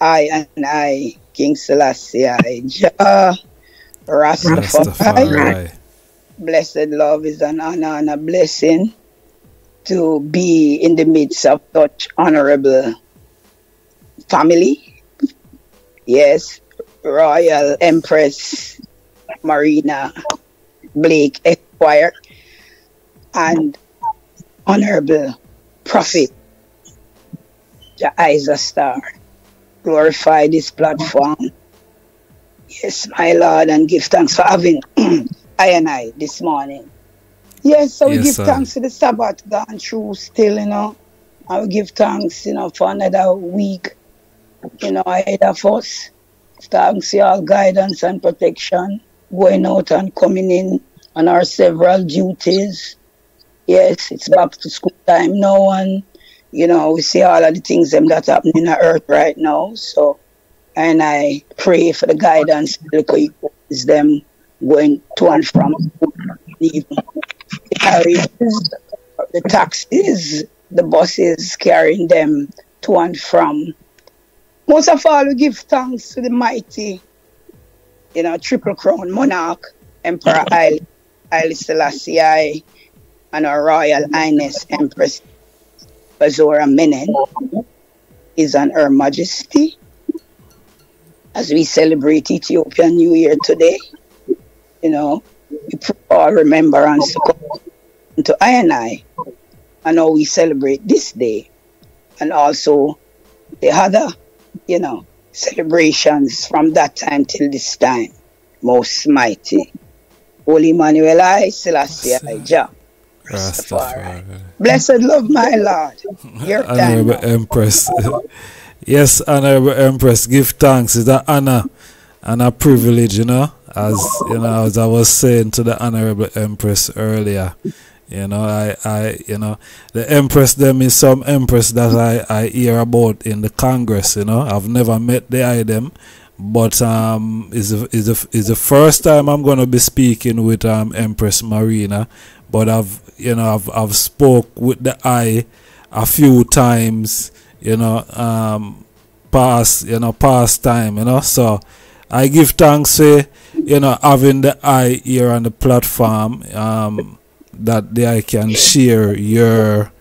I and I, King Selassie, I, Jah, Rastafari. Rastafari. Blessed love is an honor and a blessing to be in the midst of such honorable family. Yes, Royal Empress Marina Blake Esquire and Honorable Prophet Ijah Star. Glorify this platform. Yes, my Lord, and give thanks for having I and I this morning. Yes, so we yes, give sir. thanks to the Sabbath gone through still, you know. I will give thanks, you know, for another week, you know, ahead of us. Thanks for all guidance and protection, going out and coming in on our several duties. Yes, it's back to school time now, and you know, we see all of the things them that happen in the earth right now. So, and I pray for the guidance, the them going to and from the carriers, the taxis, the buses carrying them to and from. Most of all, we give thanks to the mighty, you know, triple crown monarch, Emperor Haile, Haile Selassie, and our Royal Highness Empress Bazora Menen is on Her Majesty as we celebrate Ethiopian New Year today. You know, we put our remembrance to I and I and how we celebrate this day and also the other, you know, celebrations from that time till this time. Most mighty. Holy Emmanuel I, Selassie I, Jah. Rastafari. Blessed love, my Lord. Your time. Empress. yes, Honorable Empress, give thanks. It's an honor and a privilege, you know, as you know, as I was saying to the Honorable Empress earlier. You know, I, I, you know, the Empress them is some Empress that I, I hear about in the Congress. You know, I've never met the item, but um, is is the is the first time I'm gonna be speaking with um Empress Marina. But I've, you know, I've I've spoke with the eye a few times. You know, um, past, you know, past time. You know, so I give thanks for you know having the eye here on the platform. Um that they can share your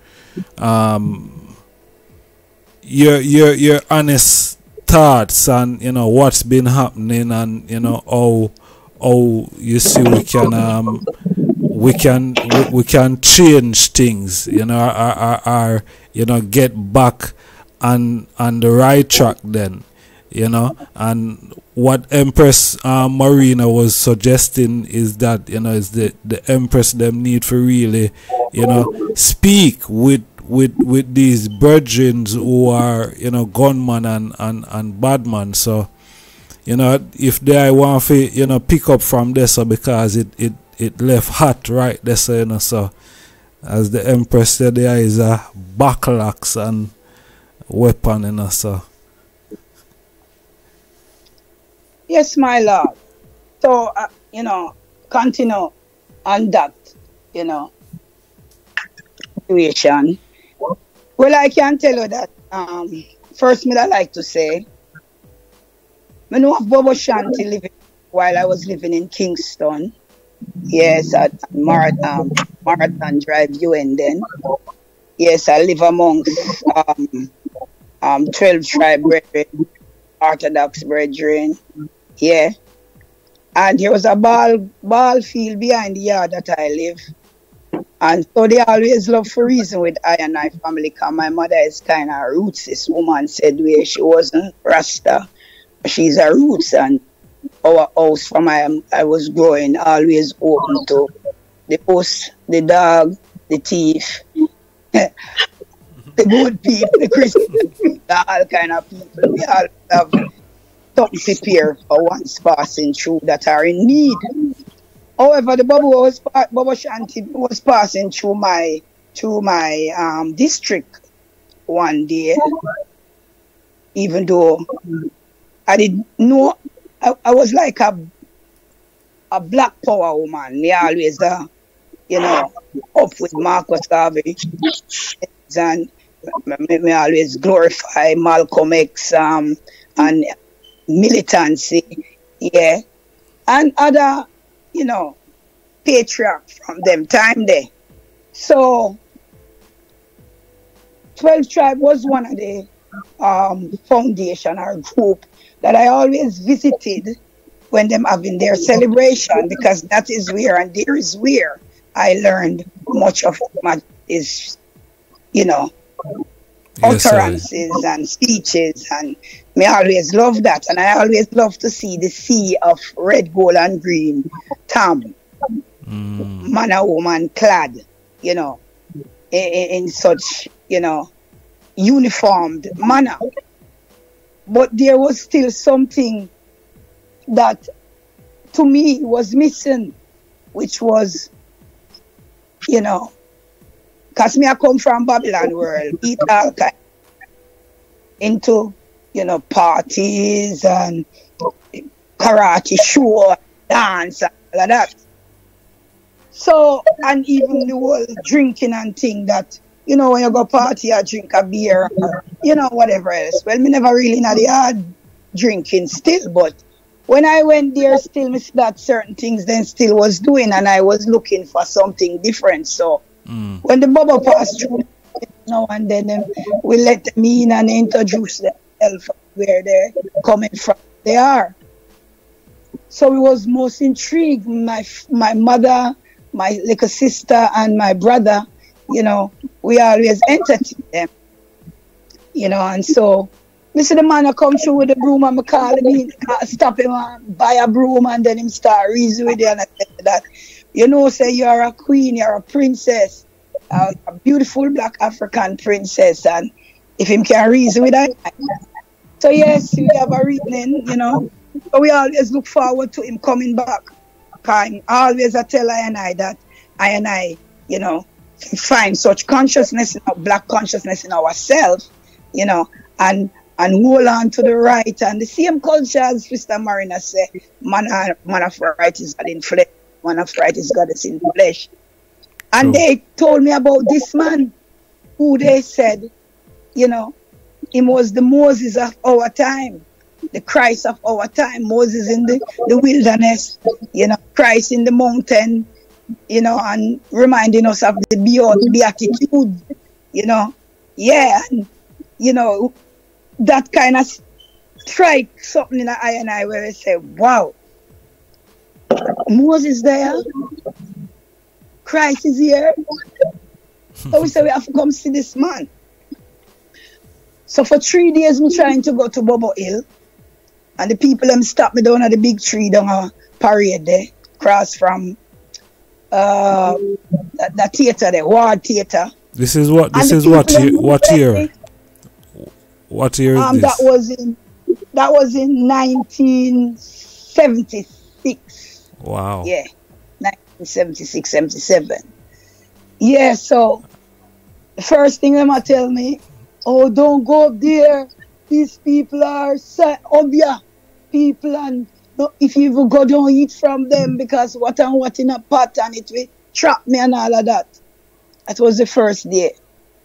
um your your your honest thoughts and you know what's been happening and you know how how you see we can um we can we, we can change things you know our, you know get back on on the right track then you know. And what empress uh, marina was suggesting is that you know is the the empress them need for really you know speak with with with these brethren who are you know gunman and and and badman so you know if they I want to you know pick up from this so because it it it left hot right there so you know so as the empress said there is a backlash and weapon you know so Yes, my Lord. So, uh, you know, continue on that, you know, situation. Well, I can tell you that, um, first, me I like to say, I know of Bobo Shanti living while I was living in Kingston. Yes, at Marathon, Marathon Drive, UN then. Yes, I live amongst um, um, 12 tribe brethren, Orthodox brethren, yeah. And there was a ball ball field behind the yard that I live. And so they always love for reason with I and I family because my mother is kind of roots. This woman said where she wasn't Rasta. She's a roots and our house from I, I was growing always open to the post, the dog, the thief, the good people, the Christian all kind of people. We all have something prepare for one's passing through that are in need. However, the bubble was Bobo Shanti was passing through my through my um, district one day, even though I didn't know I, I was like a a black power woman. Me always uh, you know up with Marcus Garvey. And me, me always glorify Malcolm X um, and militancy, yeah, and other, you know, patriarch from them time there. So, 12 Tribe was one of the um, foundation or group that I always visited when them having their celebration because that is where and there is where I learned much of my is, you know, utterances sir. and speeches and me always love that and I always love to see the sea of red, gold and green tam mm. man or woman clad, you know, in, in such, you know, uniformed manner. But there was still something that to me was missing, which was, you know, because me I come from Babylon world, eat all kind into, you know, parties and karate show, dance, and all of that. So, and even the whole drinking and thing that, you know, when you go party I drink a beer, or, you know, whatever else. Well, me never really not the hard drinking still, but when I went there, still miss that certain things then still was doing, and I was looking for something different. So Mm. When the bubble passed through you now and then, um, we let me in and introduce themselves where they're coming from. They are. So it was most intrigued. My my mother, my little sister and my brother, you know, we always entertain them. You know, and so Mr. The man I come through with the broom and I call him I stop him and buy a broom and then him start reason with you and I said that, you know, say you're a queen, you're a princess, a beautiful black African princess and if him can reason with that. So yes, we have a reasoning, you know. But we always look forward to him coming back. Cause always I tell I and I that I and I, you know, find such consciousness in our black consciousness in ourselves, you know, and and hold on to the right and the same culture as Mr. Marina said, man, uh, man of right is God in flesh, man of right is God is in flesh. And they told me about this man who they said, you know, he was the Moses of our time the Christ of our time, Moses in the, the wilderness, you know, Christ in the mountain, you know, and reminding us of the beyond beatitude, you know. Yeah, and, you know, that kind of strike something in the eye and I where I say, wow, Moses there, Christ is here. so we say we have to come see this man. So for three days, I'm trying to go to Bobo Hill. And the people them stop me down at the big tree down a parade there, cross from uh that, that theater there, Ward Theater. This is what this is what year, what year? What year um, That was in that was in nineteen seventy six. Wow. Yeah. 1976, 77. Yeah, so the first thing them tell me, oh don't go up there. These people are up here people and if you even go don't eat from them because what and what in a pot and it will trap me and all of that. That was the first day.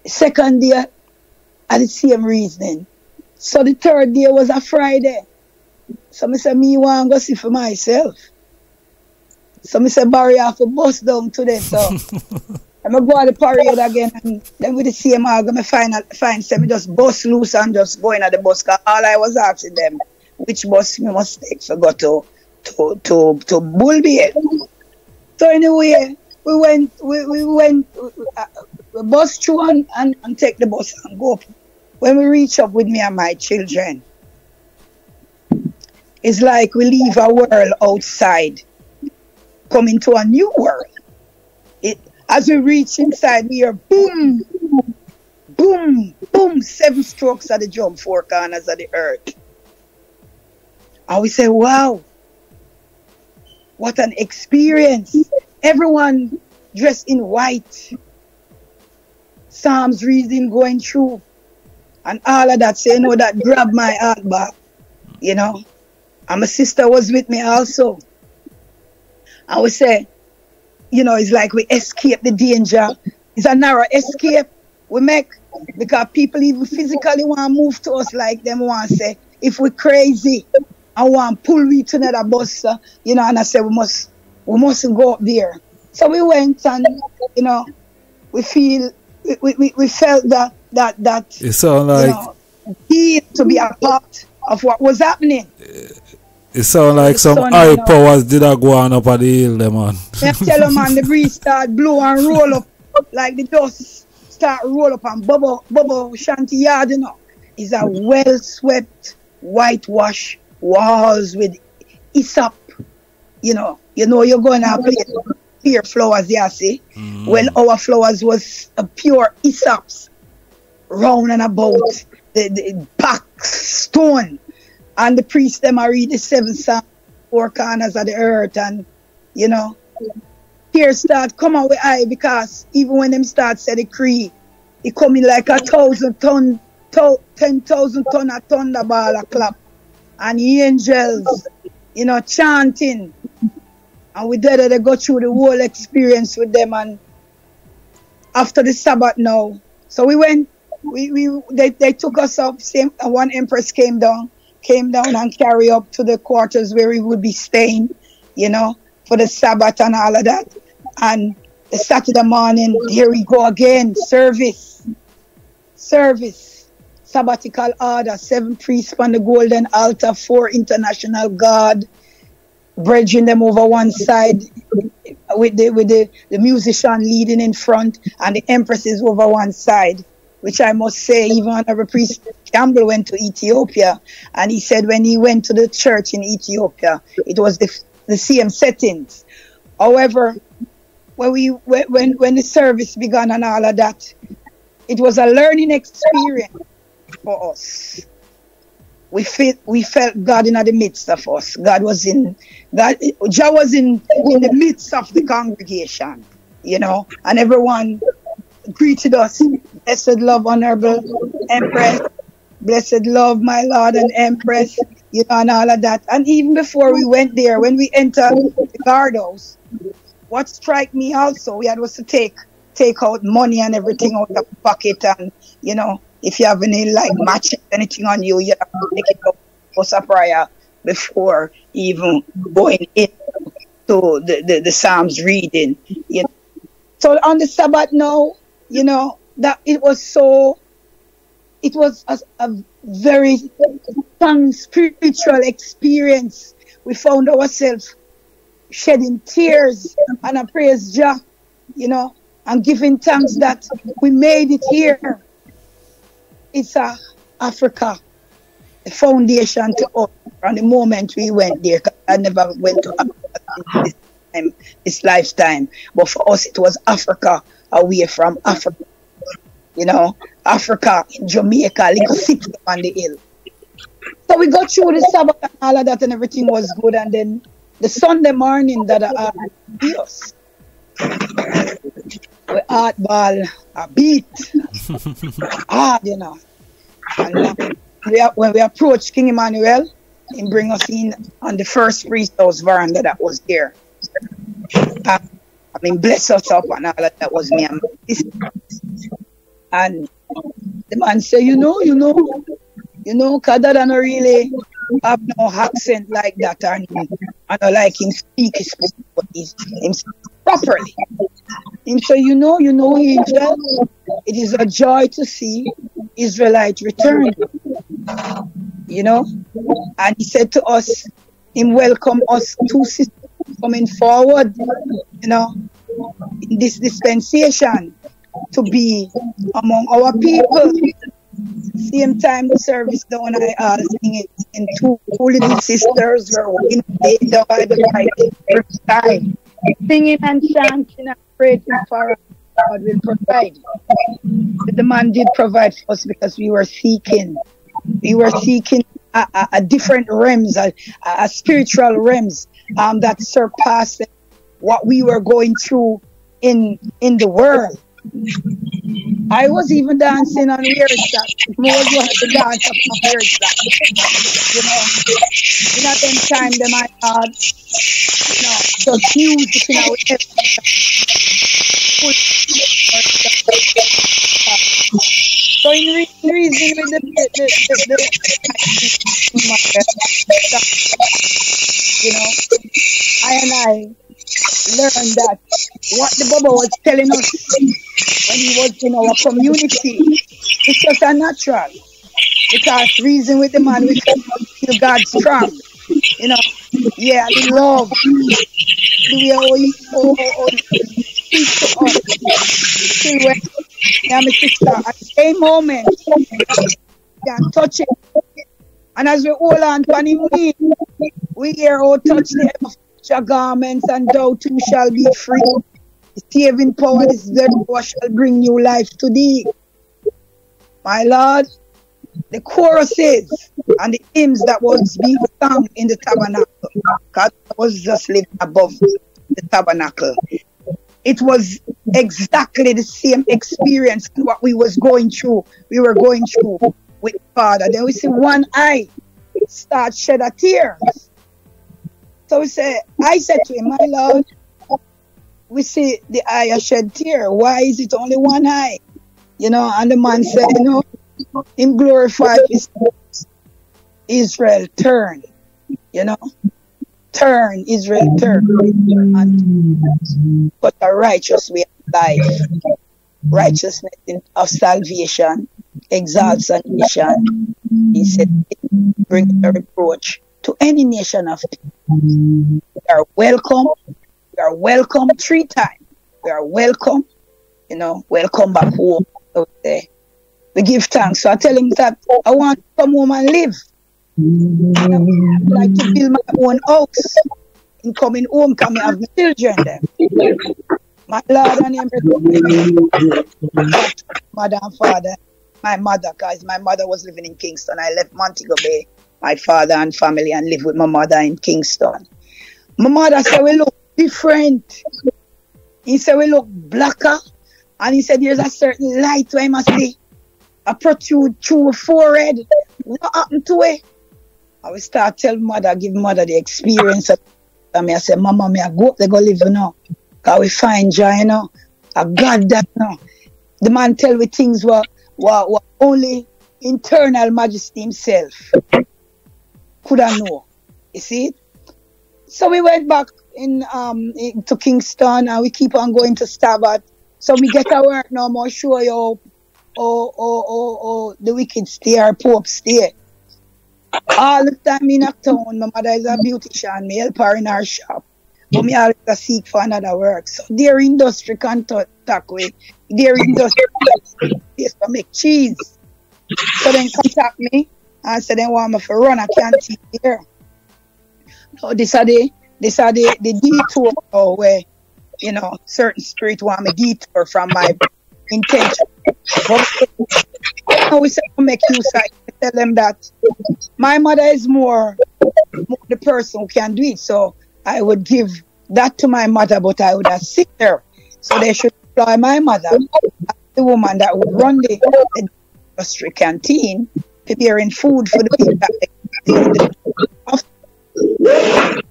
Second day, I the same reasoning. So the third day was a Friday. So I said, me want go see for myself. So I said, Barry, I have to bus down today. So I'm going to go on the parade again. And then with the same, to find, find, say, me just bus loose and just going at the bus. Cause all I was asking them, which bus me must take to go to to to to Bull Bay. So anyway, we went we, we went uh, we bus through and, and, and take the bus and go up. When we reach up with me and my children, it's like we leave a world outside, come into a new world. As we reach inside, we hear boom, boom, boom, seven strokes of the drum, four corners of the earth. And we say, wow, what an experience. Everyone dressed in white. Psalms reading going through. And all of that. So, you know, that grabbed my heart back. You know. And my sister was with me also. I would say, you know, it's like we escape the danger. It's a narrow escape we make because people even physically want to move to us like them want to say, if we're crazy, I want pull me to another bus, uh, you know, and I said we must we must go up there. So we went and you know, we feel we, we, we felt that that that it sound like you know, to be a part of what was happening. It sound like some high powers did a go on up at the hill, them man. Them tell them man the breeze start blow and roll up like the dust start roll up and bubble bubble shanty yard, you know. Is a well swept whitewash walls with hyssop. You know, you know you're going to play pure flowers, yeah, see? Mm. When our flowers was a pure hyssop's round and about the, the back stone. And the priest them are read the seven psalms, four corners of the earth and you know. Here start come out with I because even when them start say the creed, it coming like a thousand ton, to, ten thousand ton of thunderball a clap and angels, you know, chanting. And we did they go through the whole experience with them and after the Sabbath now. So we went, we, we they, they took us up, same one empress came down, came down and carry up to the quarters where we would be staying, you know, for the Sabbath and all of that. And Saturday morning, here we go again, service. Service sabbatical order, seven priests on the golden altar, four international guard, bridging them over one side, with the with the, the musician leading in front and the empresses over one side which I must say, even Honorable Priest Campbell went to Ethiopia, and he said when he went to the church in Ethiopia, it was the, the same settings. However, when we when when the service began and all of that, it was a learning experience for us. We felt we felt God in the midst of us. God was in God. Jah was in in the midst of the congregation, you know, and everyone greeted us. Blessed love, honorable Empress. Blessed love, my Lord and Empress, you know, and all of that. And even before we went there, when we entered the guardhouse, what struck me also, we had was to take take out money and everything out of pocket and you know, if you have any like matches, anything on you, you have to take it out for prayer before even going into the, the, the Psalms reading. You know. So on the Sabbath now, you know, that it was so, it was a, a very strong spiritual experience. We found ourselves shedding tears and I praise Jah, you know, and giving thanks that we made it here. It's a Africa, the foundation to us from the moment we went there. I never went to Africa this time, this lifetime, but for us it was Africa away from Africa. You know, Africa, in Jamaica, little city on the hill. So we got through the Sabbath and all of that, and everything was good. And then the Sunday morning that I had us, we hardball a beat, hard, you know. And uh, we, when we approached King Emmanuel, he bring us in on the first priest house veranda that was there. Uh, I mean, bless us up and all that. That was me and And the man said, you know, you know, you know, Kada don't really have no accent like that, and I like him speak his him properly. And so you know, you know, Angel, it is a joy to see Israelite return. You know, and he said to us, him welcome us two sisters coming forward, you know, in this dispensation to be among our people. Same time the service down I singing and two little sisters were walking down by the right time. Singing and chanting and praying for us. God will provide. The man did provide for us because we were seeking. We were seeking a, a, a different realms, a, a spiritual realms um, that surpassed what we were going through in in the world. I was even dancing on weird stuff. More was to dance on weird stuff. You know, in that them time them I had, you know, just music in our So in re- reason with the the the, the, the you know, I and I learned that what the Baba was telling us when he was in our community, it's just unnatural. Because reason with the man, we feel God strong. You know, yeah, the love, the way how, at the same moment, can touch. And as we hold on to him, we hear how touch the your garments and thou too shall be free. The saving power, very power shall bring new life to thee. My Lord, the choruses and the hymns that was being sung in the tabernacle, God was just living above the tabernacle. It was exactly the same experience what we was going through. We were going through with Father. Then we see one eye start shed a tear. So we say, I said to him, my Lord, we see the eye shed tear. Why is it only one eye? You know, and the man said, you know, him glorify his Israel turn, you know, turn, Israel turn, but a righteous way of life, righteousness of salvation, exalts a nation. He said, bring a reproach to any nation of people. We are welcome, we are welcome three times. We are welcome, you know, welcome back home. We give thanks. So I tell him that I want to come home and live. I'd like to build my own house. In coming home, come have my children there. My Lord and everything. Mother and father. My mother, guys, my mother was living in Kingston. I left Montego Bay, my father and family, and lived with my mother in Kingston. My mother said we look different. He said we look blacker. And he said there's a certain light where I must be a protrude through forehead. What happened to it? I will start tell mother, give mother the experience. And me I say, Mama, me I go up, they go live, you know. Cause we find joy, you know. A God that, you know. The man tell me things were, were, were only internal majesty himself could I know. You see? So we went back in um in, to Kingston and we keep on going to Stabat. So we get our work now, more show you oh, oh, oh, oh, the wicked stay or Pope stay. All the time in a town, my mother is a beautician, me help her in her shop. But me always seek for another work. So their industry contact talk with their industry is to make cheese. So then contact me and say they want me to run a canteen here. No, this are the this are the, the detour where you know certain spirit want me detour from my intention. But we say make use of. Tell them that my mother is more, more the person who can do it. So I would give that to my mother, but I would assist her. So they should employ my mother, the woman that would run the, industry canteen, preparing food for the people.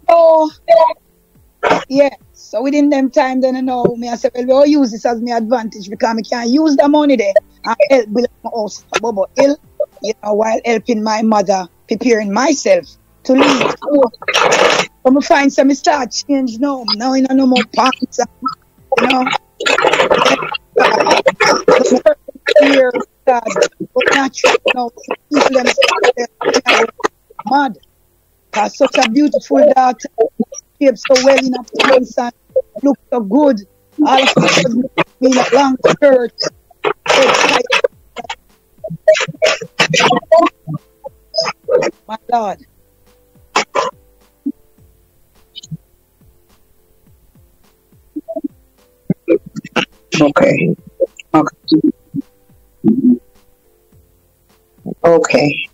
Oh, yeah. So within them time, then you know, me I say, well, we'll use this as my advantage because I can use the money there and help build my house Bobo ill, you know, while helping my mother preparing myself to leave. So I find some start change now. Now you know no more pants, uh, you know. Here, but naturally, you know, people mad. Cause such a beautiful daughter, shaped so well in a pants and look so good. All in a long skirt. God. Okay. Okay. Okay.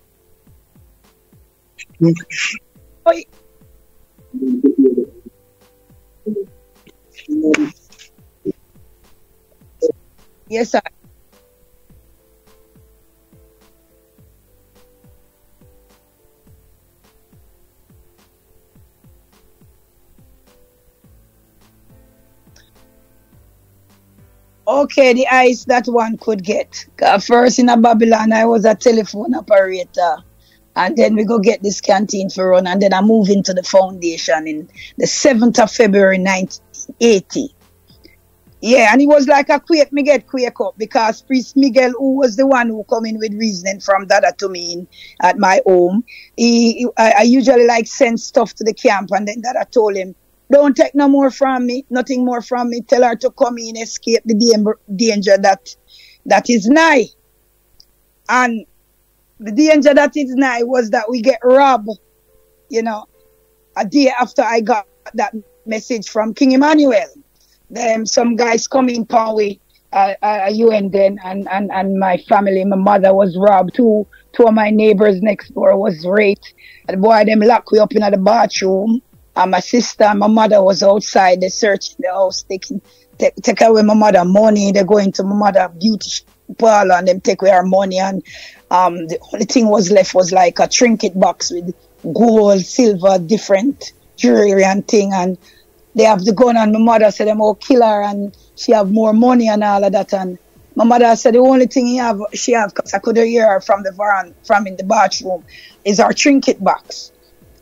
Yes, sir. Okay, the ice that one could get. First in a Babylon, I was a telephone operator and then we go get this canteen for run and then I move into the foundation in the 7th of February 1980. Yeah, and it was like a quake me get quake up because Priest Miguel, who was the one who come in with reasoning from Dada to me in, at my home, he, I, I, usually like send stuff to the camp and then Dada told him, don't take no more from me, nothing more from me. Tell her to come in, escape the danger that that is nigh. And the danger that is nigh was that we get robbed, you know, a day after I got that message from King Emmanuel. Then some guys come in Poway, uh, uh, UN then, and, and, and my family, my mother was robbed. Two, two of my neighbors next door was raped. And boy, them locked me up in the bathroom. And my sister and my mother was outside. They searching the house, taking, take, take away my mother money. They go into my mother beauty parlor and them take away her money and um, the only thing was left was like a trinket box with gold, silver, different jewelry and thing. And they have the gun and my mother said them all kill her and she have more money and all of that. And my mother said the only thing he have, she have, because I could hear her from the van, from in the bathroom, is our trinket box.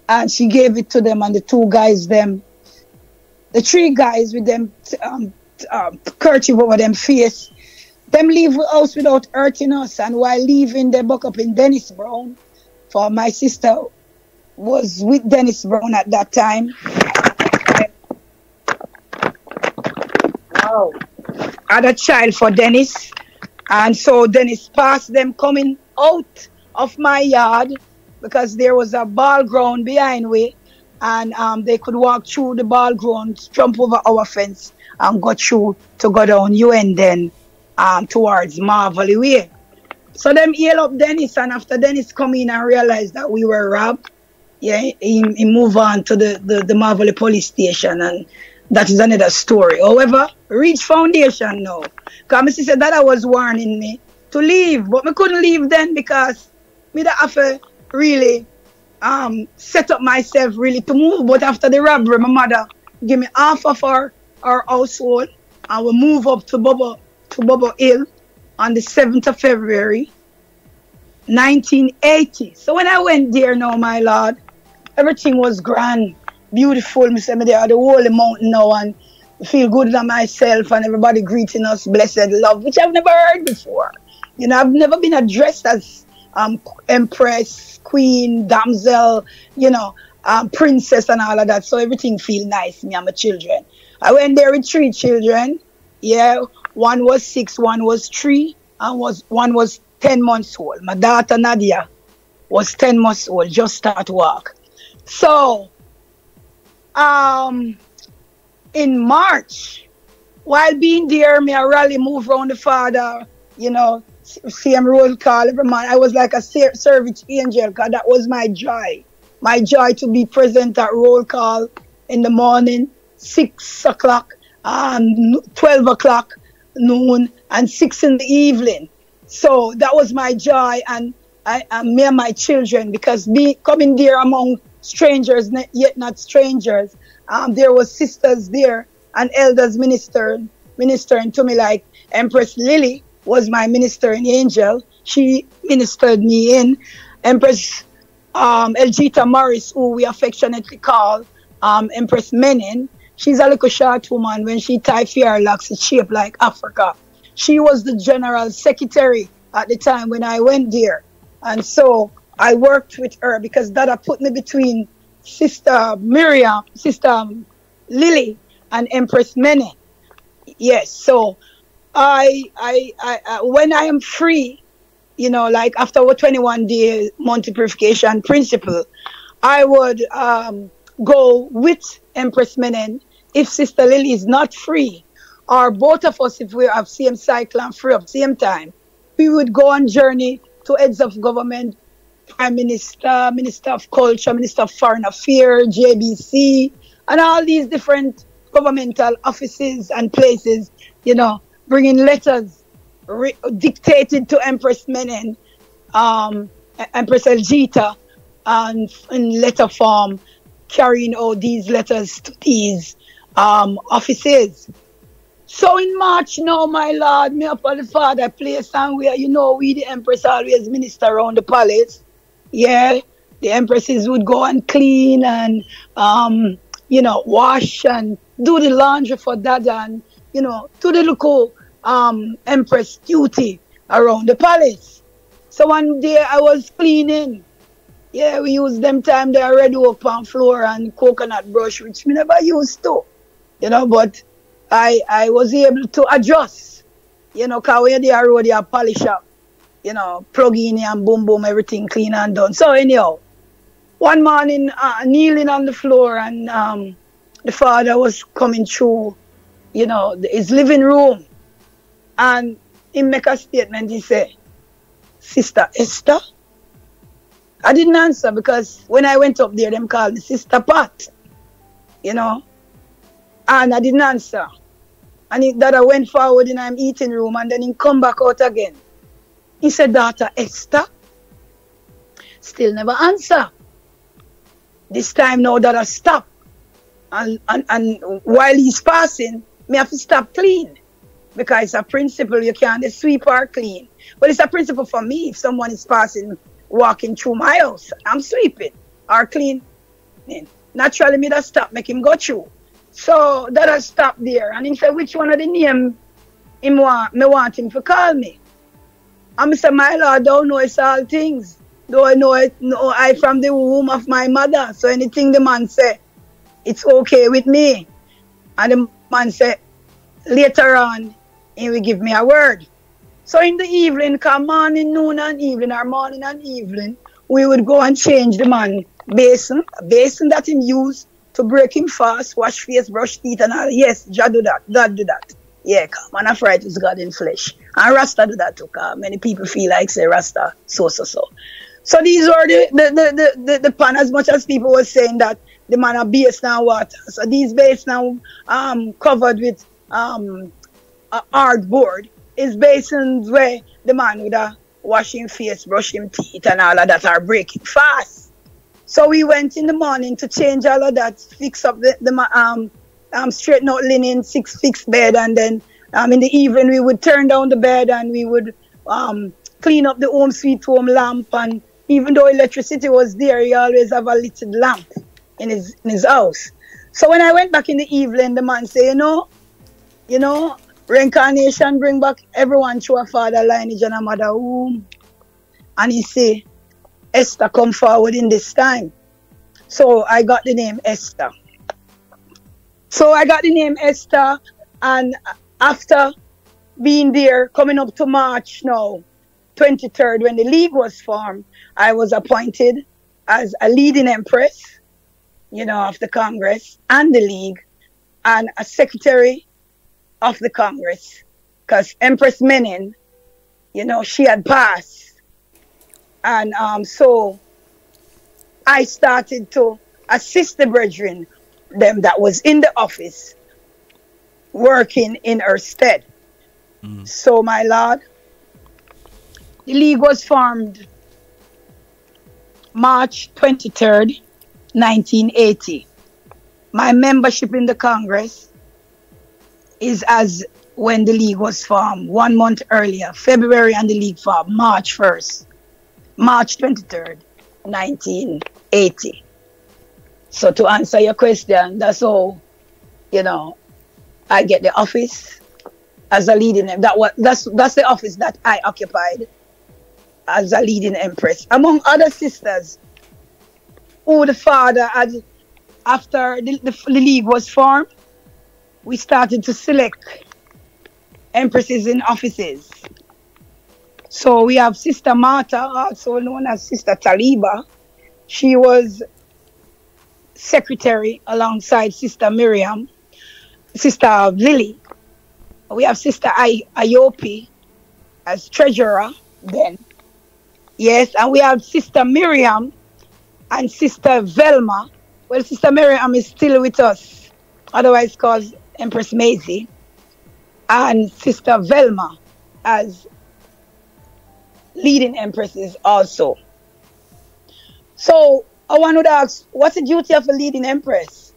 And she gave it to them and the two guys, them, the three guys with them um, um, kerchief over them face them leave house without hurting us, and while leaving, they buck up in Dennis Brown. For my sister was with Dennis Brown at that time. had a child for Dennis. And so Dennis passed them coming out of my yard because there was a ball ground behind me and um, they could walk through the ball ground, jump over our fence and go through to go down UN then um, towards Marvel Way. So them yell up Dennis and after Dennis come in and realized that we were robbed, yeah, he, he move on to the, the, the Marvel police station and that is another story. However, reach foundation now. Because said that I was warning me to leave, but I couldn't leave then because me that have really um set up myself really to move. But after the robbery, my mother gave me half of our, our household and we move up to Bobo to Bobo Hill on the 7th of February 1980. So when I went there now, my lord, everything was grand, beautiful. Me say me there the holy mountain now and feel good about myself and everybody greeting us blessed love, which I've never heard before. You know, I've never been addressed as um, empress, queen, damsel, you know, um, princess and all of that. So everything feel nice, me and my children. I went there with three children. Yeah, one was six, one was three, and was one was ten months old. My daughter Nadia was ten months old, just start walk. So, um, in March, while being there, me a rally move around the father, you know, same roll call every man. I was like a service angel because that was my joy. My joy to be present at roll call in the morning, six o'clock, um, 12 o'clock, noon, and six in the evening. So that was my joy and I, and me and my children because be coming there among strangers, yet not strangers. Um, there was sisters there and elders ministering, ministering to me like Empress Lily was my ministering angel. She ministered me in. Empress um, Elgita Morris, who we affectionately call um, Empress Menen, she's a little short woman. When she tie fear locks, it's shaped like Africa. She was the general secretary at the time when I went there. And so I worked with her because Dada put me between Sister Miriam, Sister Lily, and Empress Menen. Yes, so I, I, I, I, when I am free, you know, like after our 21 day multi purification principle, I would um, go with Empress Menen if Sister Lily is not free, or both of us, if we have same cycle and free at same time, we would go on journey to heads of government, Prime Minister, Minister of Culture, Minister of Foreign Affairs, JBC, and all these different governmental offices and places, you know, bringing letters re- dictated to Empress Menen, um, Empress Elgita, and in letter form, carrying all these letters to these um, offices. So in March now, my lord, me up the father place and where you know we the empress always minister around the palace. Yeah. The empresses would go and clean and um, you know, wash and do the laundry for dad and, you know, do the local um, empress duty around the palace. So one day I was cleaning. Yeah, we use them time they already up on floor and coconut brush, which we never used to. You know, but I I was able to adjust. You know, cause when they already a polish up, you know, plug in and boom boom, everything clean and done. So anyhow, one morning uh, kneeling on the floor and um, the father was coming through, you know, his living room and he make a statement. He said, Sister Esther? I didn't answer because when I went up there, them called me Sister Pat. You know? And I didn't answer. And he, that I went forward in I'm eating room and then he come back out again. He said, Daughter Esther. Still never answer. This time now that I stop. And, and, and while he's passing, me have to stop clean because it's a principle you can't sweep or clean. But it's a principle for me. If someone is passing, walking through my house, I'm sweeping or cleaning. Naturally, me that stop, make him go through. So that I stop there. And he said, which one of the name him want, me want him to call me. And I said, my Lord, don't know it's all things. Though I know it, know I from the womb of my mother. So anything the man say, it's okay with me. And the man said, later on, he will give me a word. So in the evening, come morning, noon and evening, or morning and evening, we would go and change the man basin, basin that him use to break him fast, wash face, brush teeth and all. Yes, Jah do that, God do that. Yeah, come on, I fright is God in flesh. And Rasta do that too, cause many people feel like say Rasta so so so. So these were the the, the, the, the, the pan as much as people were saying that the man are base now water. So these base now um covered with um a hard board is basins where the man would have washing face, brushing teeth and all of that are breaking fast. So we went in the morning to change all of that, fix up the, the um um straighten out linen, six fix bed and then um in the evening we would turn down the bed and we would um clean up the home sweet home lamp and even though electricity was there, he always have a little lamp in his in his house. So when I went back in the evening, the man say, you know, you know, reincarnation bring back everyone to a father lineage and a mother womb. And he say, Esther come forward in this time. So I got the name Esther. So I got the name Esther and after being there, coming up to March now, 23rd, when the league was formed, I was appointed as a leading empress, you know, of the Congress and the league and a secretary of the Congress because Empress Menen, you know, she had passed. And um, so I started to assist the brethren, them that was in the office, working in her stead. Mm. So, my lord, the league was formed March 23rd, 1980. My membership in the Congress is as when the league was formed, one month earlier, February, and the league formed March 1st, March 23rd, 1980. So to answer your question, that's all, you know, I get the office as a leading that was that's that's the office that I occupied as a leading empress among other sisters who the father had after the, the, the league was formed we started to select empresses in offices. So we have Sister Martha, also known as Sister Taliba. She was secretary alongside Sister Miriam, Sister Lily. We have Sister I- Ayopi as treasurer then. Yes, and we have Sister Miriam and Sister Velma. Well, Sister Miriam is still with us, otherwise called Empress Maisie, and Sister Velma as leading empresses also. So I want to ask, what's the duty of a leading empress?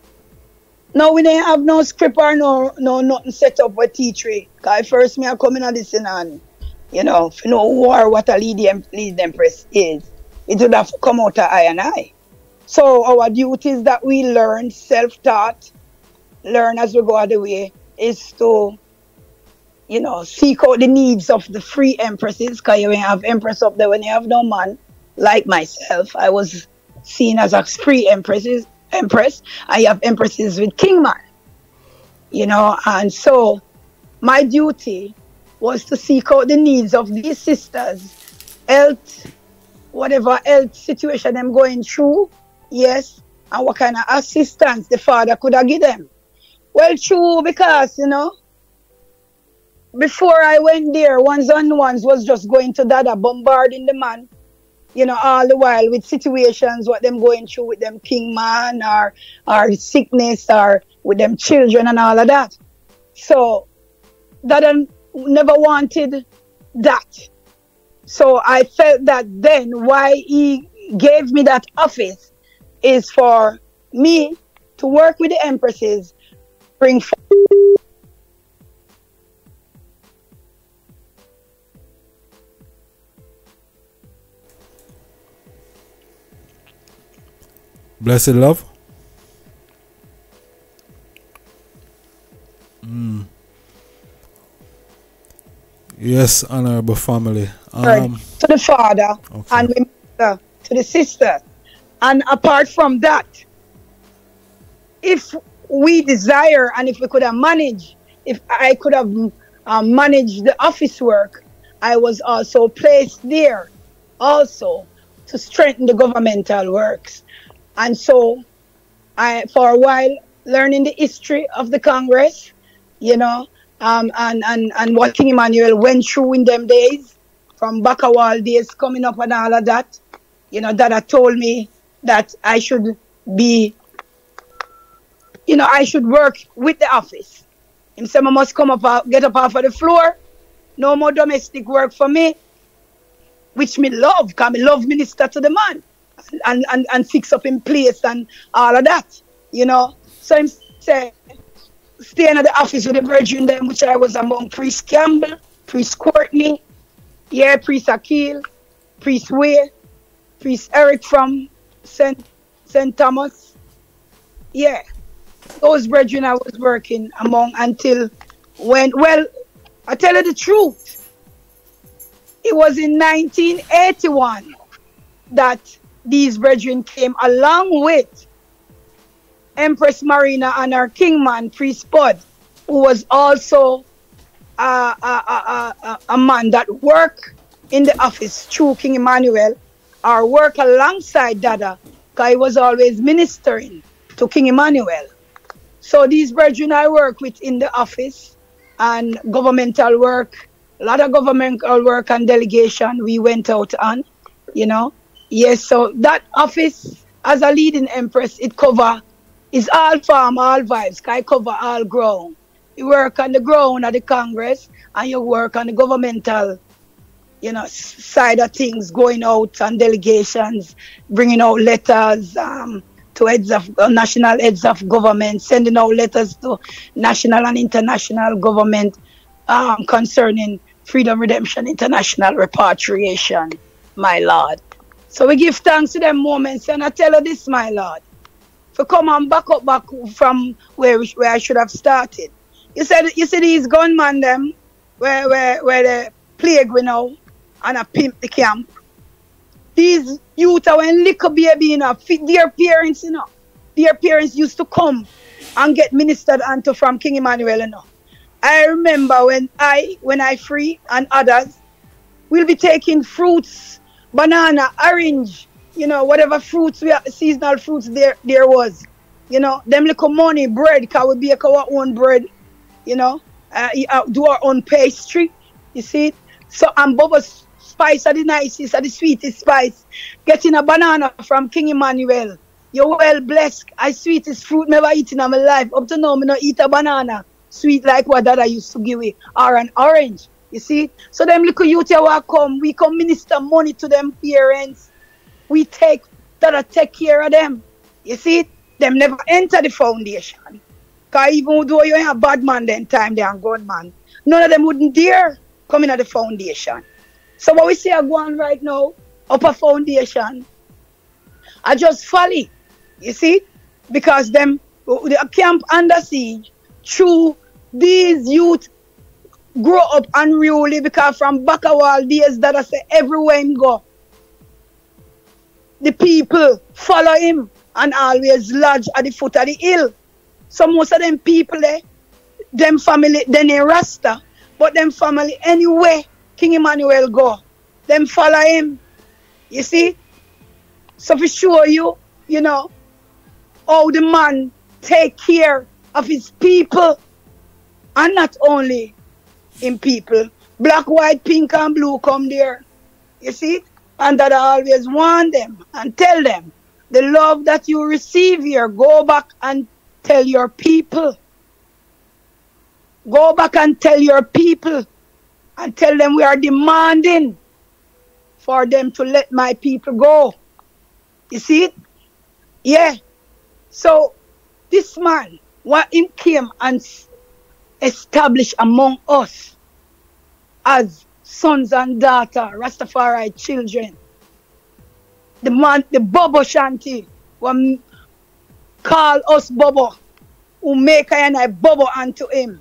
No, we didn't have no script or no no nothing set up with T3. Cause first me I come in and listen and you know, if you know who or what a leading leading empress is, it would have come out of I and I. So our duties that we learn self-taught learn as we go the way is to, you know, seek out the needs of the free empresses. Because you have empress up there when you have no man, like myself. I was seen as a free empresses, empress. I have empresses with king man, you know, and so my duty was to seek out the needs of these sisters, health, whatever health situation I'm going through, yes, and what kind of assistance the father could have give them. Well, true, because, you know, before I went there, ones on ones was just going to Dada, bombarding the man, you know, all the while with situations, what them going through with them king man or, or sickness or with them children and all of that. So, Dada never wanted that. So I felt that then why he gave me that office is for me to work with the empresses bring Blessed love. Mm. Yes, honorable family. Um, to the father okay. and the mother, to the sister. And apart from that, if we desire and if we could have managed, if I could have um, manage the office work, I was also placed there also to strengthen the governmental works. And so I, for a while, learning the history of the Congress, you know, um, and, and, and what King Emmanuel went through in them days, from Back-O-Wall days coming up and all of that, you know, that had told me that I should be, you know, I should work with the office. Him said I must come up, uh, get up off of the floor. No more domestic work for me, which me love, because me love minister to the man and, and, and fix up in place and all of that, you know. So him say, staying at the office with the virgin them, which I was among Priest Campbell, Priest Courtney, yeah, Priest Akil, Priest Way, Priest Eric from St. St. Thomas. Yeah, those brethren I was working among until when, well, I tell you the truth. It was in 1981 that these brethren came along with Empress Marina and her kingman, Priest Bud, who was also a, a, a, a, man that worked in the office through King Emmanuel or work alongside Dada because he was always ministering to King Emmanuel. So these brethren I work with in the office and governmental work, a lot of governmental work and delegation we went out on, you know. Yes, so that office as a leading empress, it cover is all farm, all vibes, I cover all ground. You work on the ground at the Congress and you work on the governmental, you know, side of things, going out on delegations, bringing out letters um, to heads of uh, national heads of government, sending out letters to national and international government um, concerning Freedom Redemption International repatriation, my Lord. So we give thanks to them moments, and I tell you this, my Lord, for come and back up back from where where I should have started. You said you see these gunmen them where where where the plague we know and a pimp the camp. These youth are when little baby you know, their parents, you know. Their parents used to come and get ministered unto from King Emmanuel, you know. I remember when I when I free and others we'll be taking fruits banana, orange, you know, whatever fruits we have, seasonal fruits there there was. You know, them little money, bread, can we bake our own bread, you know, uh, uh, do our own pastry, you see. So, and Bubba's spice are the nicest, are the sweetest spice. Getting a banana from King Emmanuel. You're well blessed. I sweetest fruit never eaten in my life. Up to now, me not eat a banana. Sweet like what that I used to give me. Or an orange. You see? So them little youth will come, we come minister money to them parents. We take that I take care of them. You see? Them never enter the foundation. Cause even though you have bad man then time they are good man, none of them wouldn't dare come in at the foundation. So what we see are going right now, upper foundation, are just folly. You see? Because them the camp under siege through these youth grow up unruly because from back a while days that I say everywhere him go. The people follow him and always lodge at the foot of the hill. So most of them people there, them family, then they Rasta, but them family anywhere King Emmanuel go, them follow him. You see? So for sure you, you know, how the man take care of his people and not only in people. Black, white, pink, and blue come there. You see? And that I always warn them and tell them the love that you receive here, go back and tell your people. Go back and tell your people and tell them we are demanding for them to let my people go. You see it? Yeah. So this man, what him came and established among us as sons and daughters, Rastafari children. The man, the Bobo Shanti, will call us Bobo, who make I and I Bobo unto him.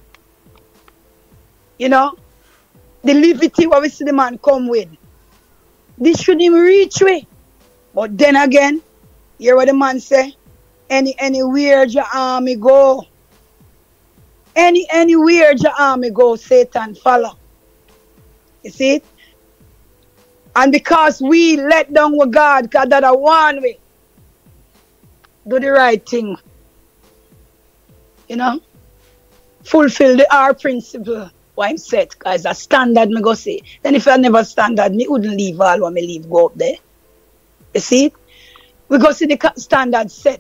You know, the liberty what we see the man come with. This should him reach we. But then again, hear what the man say? Any anywhere your army go, Any anywhere your army go, Satan follow. You see it? And because we let down with God, because that a one way, do the right thing. You know? Fulfill the R principle. Why I'm set, guys. A standard me go say. Then if I never standard, me wouldn't leave all when me leave go up there. You see? We go see the standard set.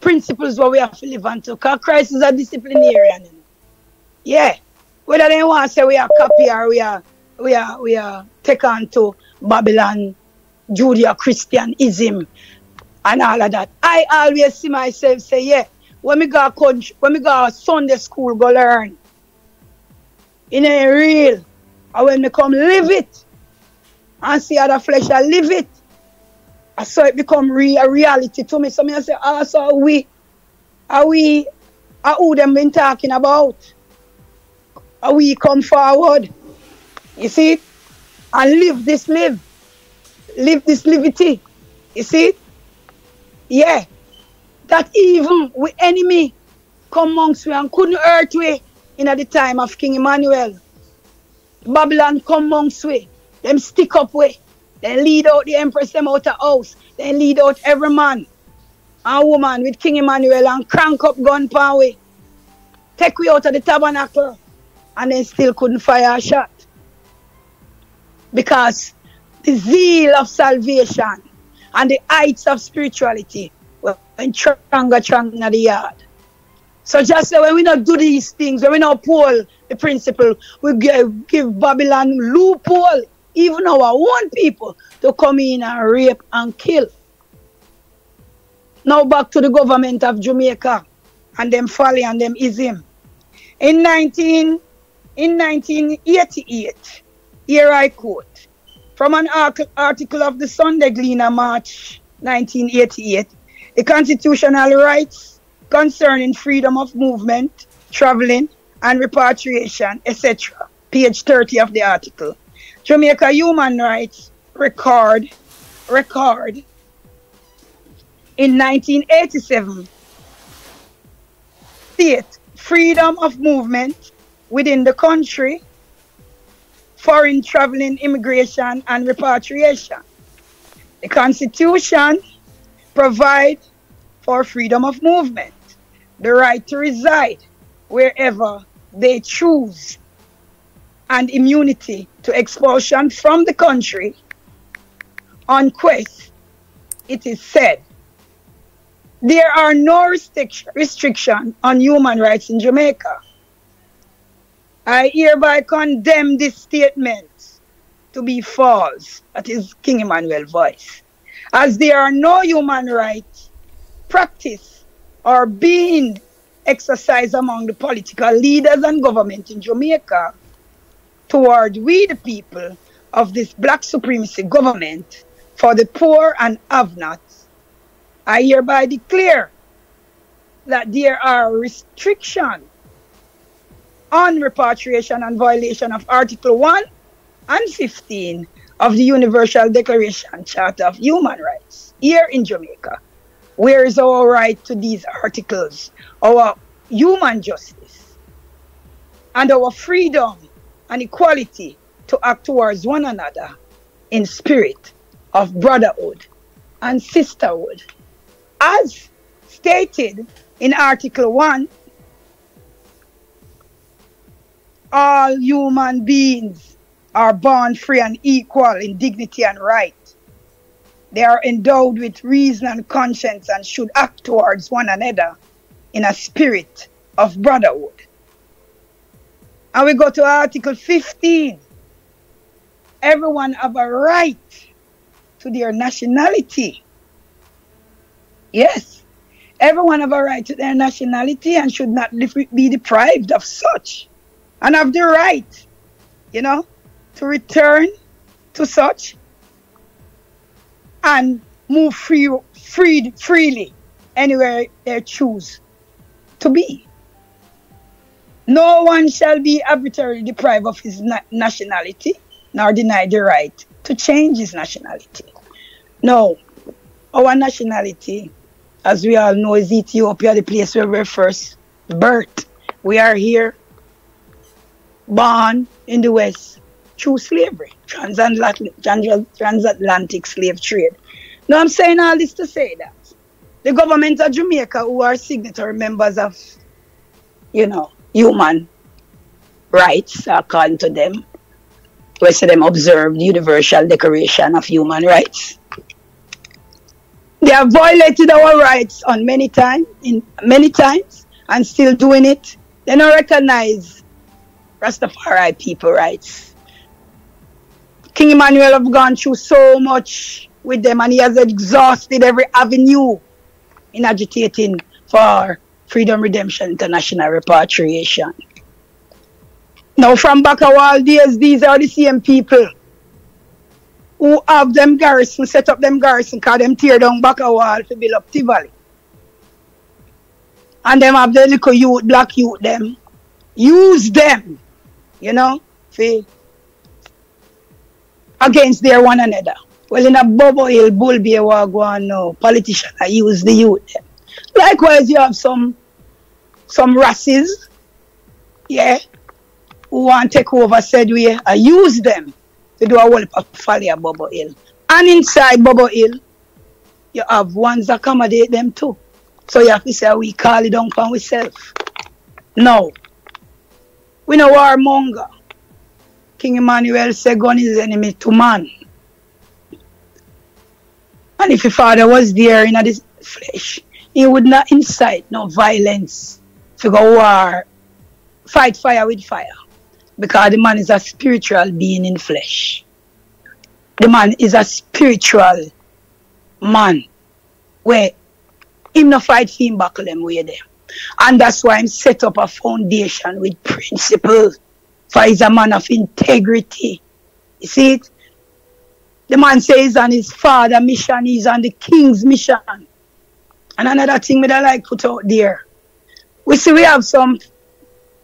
Principles what we have to live on to. Because Christ is a disciplinarian. Yeah. Whether they want to say we are copy or we are we are we are take on to Babylon, Judea, Christianism and all of that. I always see myself say, yeah, when we go country, when we go Sunday school, go learn. It ain't real. And when we come live it and see other flesh I live it, I saw it become real, a reality to me. So me I say, ah, so we, are we, are who them been talking about? Are we come forward? You see? And live this live. Live this liberty. You see? Yeah. That even with enemy come amongst we and couldn't hurt we in at the time of King Emmanuel. Babylon come amongst we. Them stick up way. Then lead out the empress them out of house. Then lead out every man and woman with King Emmanuel and crank up gun we. Take we out of the tabernacle and then still couldn't fire a shot. Because the zeal of salvation and the heights of spirituality went stronger, stronger in the yard. So just say when we not do these things, when we not pull the principle, we give, give Babylon loophole, even our own people, to come in and rape and kill. Now back to the government of Jamaica and them folly and them ism. In 19 in 1988, here I quote from an article of the Sunday Gleaner, March 1988, the constitutional rights concerning freedom of movement, traveling, and repatriation, etc. Page 30 of the article. Jamaica Human Rights record record in 1987 state freedom of movement within the country, foreign traveling, immigration, and repatriation. The Constitution provides for freedom of movement, the right to reside wherever they choose, and immunity to expulsion from the country on quest, it is said. There are no restriction, restriction on human rights in Jamaica. I hereby condemn this statement to be false. That is King Emmanuel voice. As there are no human rights practice or being exercised among the political leaders and government in Jamaica toward we the people of this black supremacy government for the poor and have-nots, I hereby declare that there are restrictions on repatriation and violation of Article 1 and 15 of the Universal Declaration Charter of Human Rights here in Jamaica. Where is our right to these articles, our human justice, and our freedom and equality to act towards one another in spirit of brotherhood and sisterhood, as stated in Article 1 all human beings are born free and equal in dignity and right. They are endowed with reason and conscience and should act towards one another in a spirit of brotherhood. And we go to Article 15. Everyone have a right to their nationality. Yes, everyone have a right to their nationality and should not be deprived of such and have the right, you know, to return to such and move free, freely anywhere they choose to be. No one shall be arbitrarily deprived of his na- nationality, nor denied the right to change his nationality. No, our nationality, as we all know, is Ethiopia, the place where we are first birthed We are here, born in the West through slavery, transatlantic, transatlantic slave trade. Now I'm saying all this to say that the government of Jamaica, who are signatory members of, you know, human rights, according to them, we see them observe the Universal Declaration of Human Rights. They have violated our rights on many times, in many times, and still doing it. They don't recognize Rastafari people rights. King Emmanuel have gone through so much with them and he has exhausted every avenue in agitating for Freedom Redemption International repatriation. Now from back a while days, these are the same people who have them garrison, set up them garrison, cause them tear down back a wall to build up Tivoli. And them have the little youth, black youth them. Use them, you know, for against their one another. Well, in a Bobo Hill, Bull Bay, Wagwan, no, politician, I use the youth. Likewise, you have some some races, yeah, who want take over said we I use them to do a whole folly at Bobo Hill. And inside Bobo Hill, you have ones that accommodate them too. So you have to say we call it down for ourselves. No. We know warmonger. King Emmanuel said gun is enemy to man. And if your father was there in this flesh, he would not incite no violence go war, fight fire with fire. Because the man is a spiritual being in flesh. The man is a spiritual man where him no fight him buckle them way there. And that's why I'm set up a foundation with principles. For he's a man of integrity. You see it? The man says on his father mission, he's on the king's mission. And another thing that I like put out there. We see we have some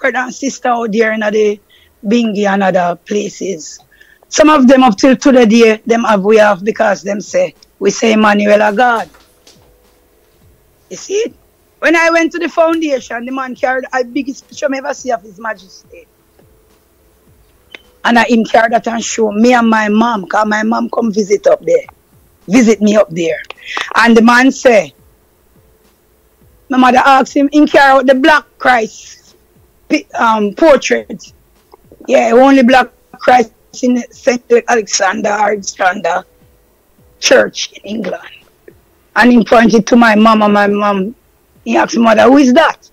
brother and sister out there in the Bingi and other places. Some of them up till today, them have we have because them say, we say Emmanuel a God. You see it? When I went to the foundation, the man carried the biggest picture I ever see of his majesty. And I him carry that and show me and my mom, because my mom come visit up there. Visit me up there. And the man say, my mother asked him, in carry the black Christ um, portrait. Yeah, only black Christ in St. Alexander Alexander Church in England. And he pointed to my mom and my mom. He asked mother, who is that?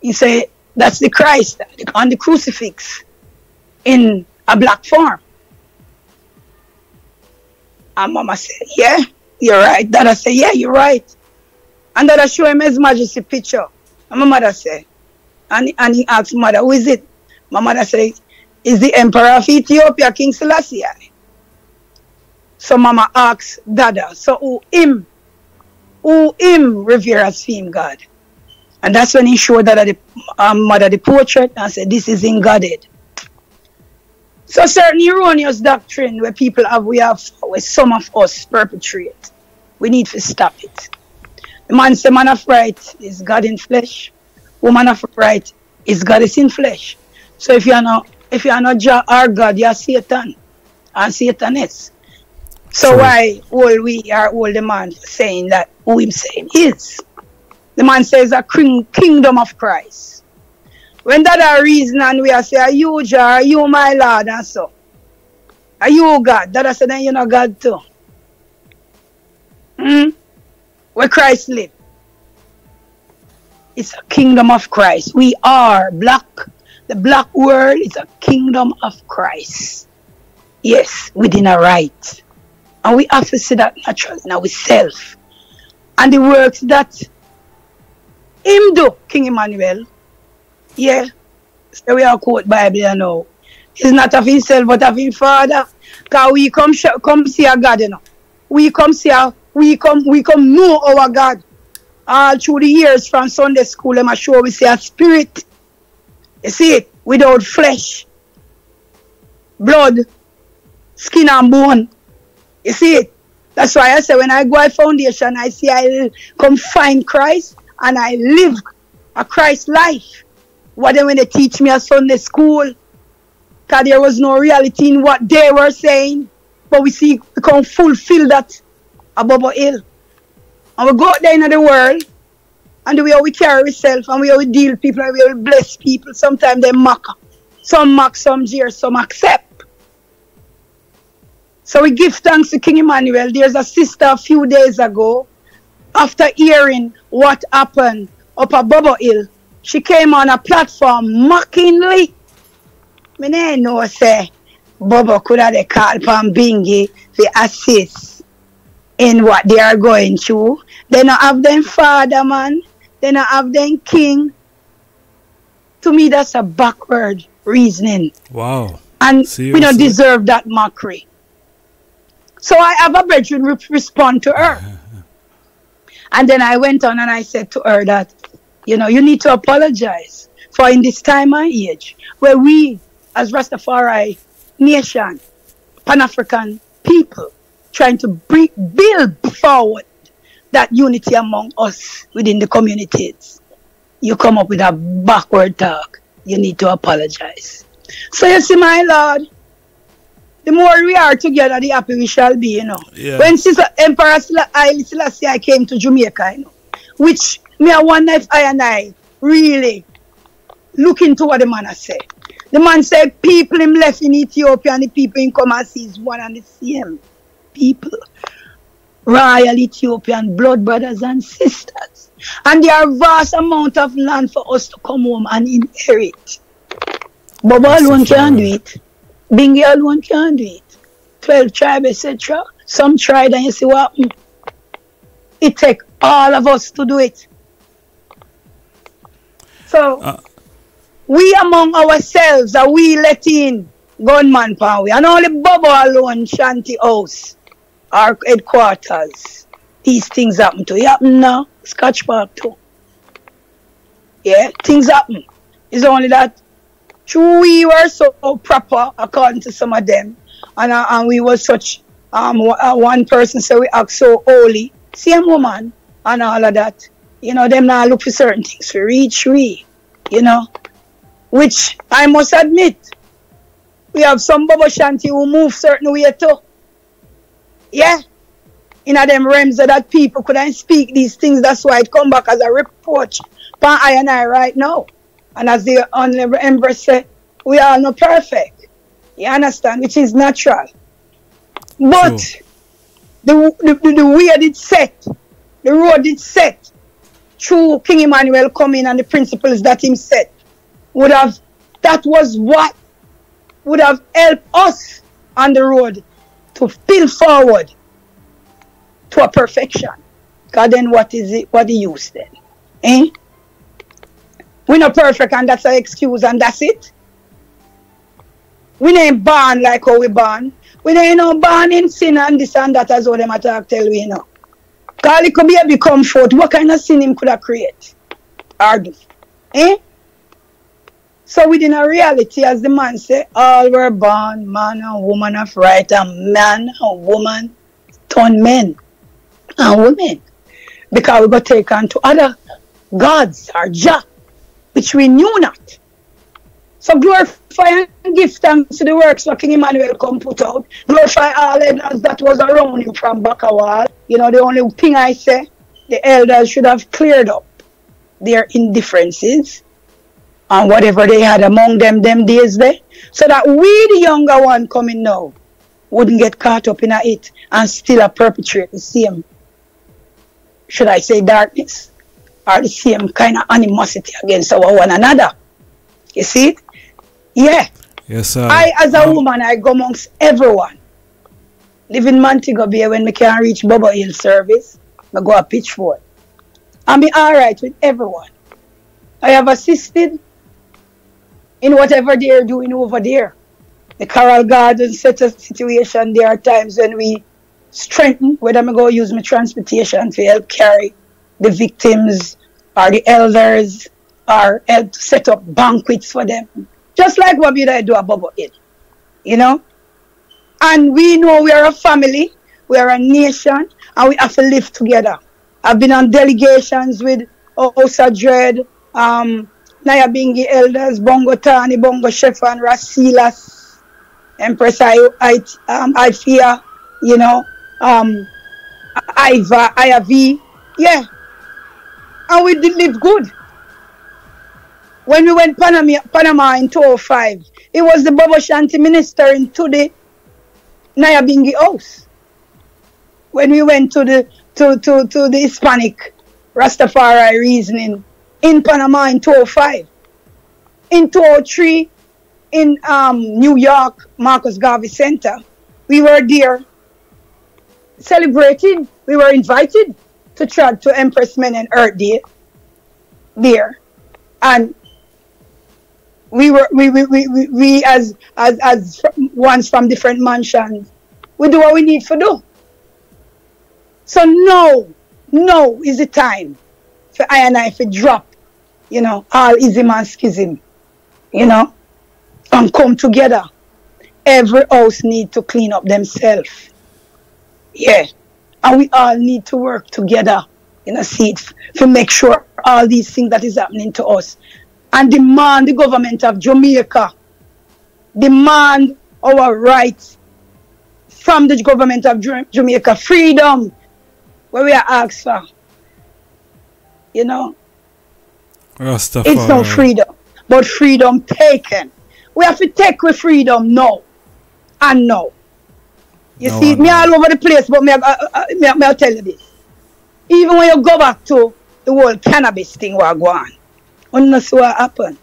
He said, that's the Christ on the crucifix in a black form. And mama said, yeah, you're right. Dada said, yeah, you're right. And Dada show him his majesty picture. And my mother said, and, and he asked mother, who is it? My mother said, is the emperor of Ethiopia, King Selassie. So mama asked Dada, so who him, who him revere as him God? And that's when he showed Dada the um, mother the portrait and said, this is in Godhead. So certain erroneous doctrine where people have we have where some of us perpetrate. We need to stop it. The man say man of right is God in flesh. Woman of right is God is in flesh. So if you are not if you are not our God, you are Satan and Satanist. So Sorry. why all we are all the man saying that who him saying is? The man says a kingdom of Christ. When that a reason and we are say, are you Jah, are you my Lord and so? Are you God? That I say, then you know God too. Hmm? Where Christ live. It's a kingdom of Christ. We are black. The black world is a kingdom of Christ. Yes, within a right. And we have to see that naturally in ourselves. And the works that him do, King Emmanuel, yeah. So we are quote Bible you know. It's not of himself but of his father. Cause we come come see our God, you know. We come see our we come we come know our God. All through the years from Sunday school, I'm sure we see a spirit. You see it? Without flesh, blood, skin and bone. You see it? That's why I say when I go at foundation, I see I come find Christ and I live a Christ life. What they when they teach me at Sunday school. Because there was no reality in what they were saying. But we see we can fulfill that above Hill. And we go out there in the world and the way we carry ourselves and the way we deal with people and the way we bless people. Sometimes they mock. Some mock, some jeer, some accept. So we give thanks to King Emmanuel. There's a sister a few days ago, after hearing what happened up at Hill, she came on a platform mockingly. Me no know say Bobo could have called from Bingi to assist in what they are going through. They not have them father man. They not have them king. To me, that's a backward reasoning. Wow. And Seriously? we don't deserve that mockery. So I have a brethren respond to her. Uh-huh. and then I went on and I said to her that, you know, you need to apologize for in this time and age where we, as Rastafari nation, Pan African people, trying to bring, build forward that unity among us within the communities. You come up with a backward talk. You need to apologize. So you see, my Lord, the more we are together, the happy we shall be, you know. Yeah. When Sister Emperor Selassie I came to Jamaica, you know, which me a one night I and I really look into what the man has said. The man said people him left in Ethiopia and the people in come and see is one and the same people. Royal Ethiopian blood brothers and sisters. And there are vast amount of land for us to come home and inherit. Bobo alone can't do it. Bingi alone can't do it. 12 tribes, etc. Some tried and you see what happened. It take all of us to do it. So, uh, we among ourselves are we letting gunman power. And only Bobo alone shanty house, our headquarters. These things happen to. It happen now. Scott's Pass too. Yeah, things happen. It's only that True, we were so proper according to some of them, and uh, and we were such um uh, one person so we act so holy, same woman and all of that. You know, them now look for certain things for each we, you know, which I must admit, we have some Bobo Shanti who move certain way too. Yeah, in a them realms that people couldn't speak these things. That's why it come back as a reproach. But I and I right now. And as the Honorable Empress said, we are not perfect. You understand? Which is natural. But the, the, the, the way it set, the road it set, through King Emmanuel coming and the principles that him set, would have, that was what would have helped us on the road to build forward to a perfection. God, then what is it? What the use then? Eh? We're not perfect and that's an excuse and that's it. We ain't born like how we born. We ain't no born in sin and this and that as what them attack tell we you know. Cause it could be a comfort. What kind of sin him could have create? Or do. Eh? So within a reality, as the man say, all were born man and woman of right, and man and woman turn men and women. Because we got taken to other gods or just which we knew not. So glorify and give thanks to the works that King Emmanuel come put out. Glorify all elders that was around him from Back-O-Wall. You know, the only thing I say, the elders should have cleared up their indifferences and whatever they had among them them days there. So that we, the younger one coming now, wouldn't get caught up in it and still a perpetrate the same, should I say, darkness or the same kind of animosity against our one another. You see it? Yeah. Yes, sir. I, as a um, woman, I go amongst everyone. Live in Montego Bay when we can't reach Bobo Hill service, I go a Pitfour. I'm be alright with everyone. I have assisted in whatever they're doing over there. The Coral Garden set a situation. There are times when we strengthen, whether I'm going to use my transportation to help carry the victims or the elders or help set up banquets for them. Just like what we do at Bobo Hill. You know? And we know we are a family, we are a nation, and we have to live together. I've been on delegations with Osa Dread, um, Nyabinghi elders, Bongo Tani, Bongo Shefan, Rasilas, Empress I, I, um, you know, um, Iva, Iv, yeah. And we did live good. When we went Panama, Panama in 2005, it was the Bobo Shanti minister into the Nyabinghi house. When we went to the to, to, to the Hispanic Rastafari reasoning in Panama in 2005. In 2003, in um, New York, Marcus Garvey Center, we were there celebrating. We were invited to try to Empress Menen Earth Day there. And we were we, we, we, we, we as as as ones from different mansions, we do what we need to do. So now, now is the time for I and I to drop, you know, all ism and schism, you know, and come together. Every house need to clean up themselves. Yeah. And we all need to work together, know, see it, to make sure all these things that is happening to us. And demand the government of Jamaica, demand our rights from the government of Jamaica, freedom, where we are asked for. You know? Rastafari. It's no freedom, but freedom taken. We have to take with freedom now and now. You no, see, me all over the place, but me, uh, uh, me, me, I'll tell you this. Even when you go back to the whole cannabis thing we're going on, you see what happened.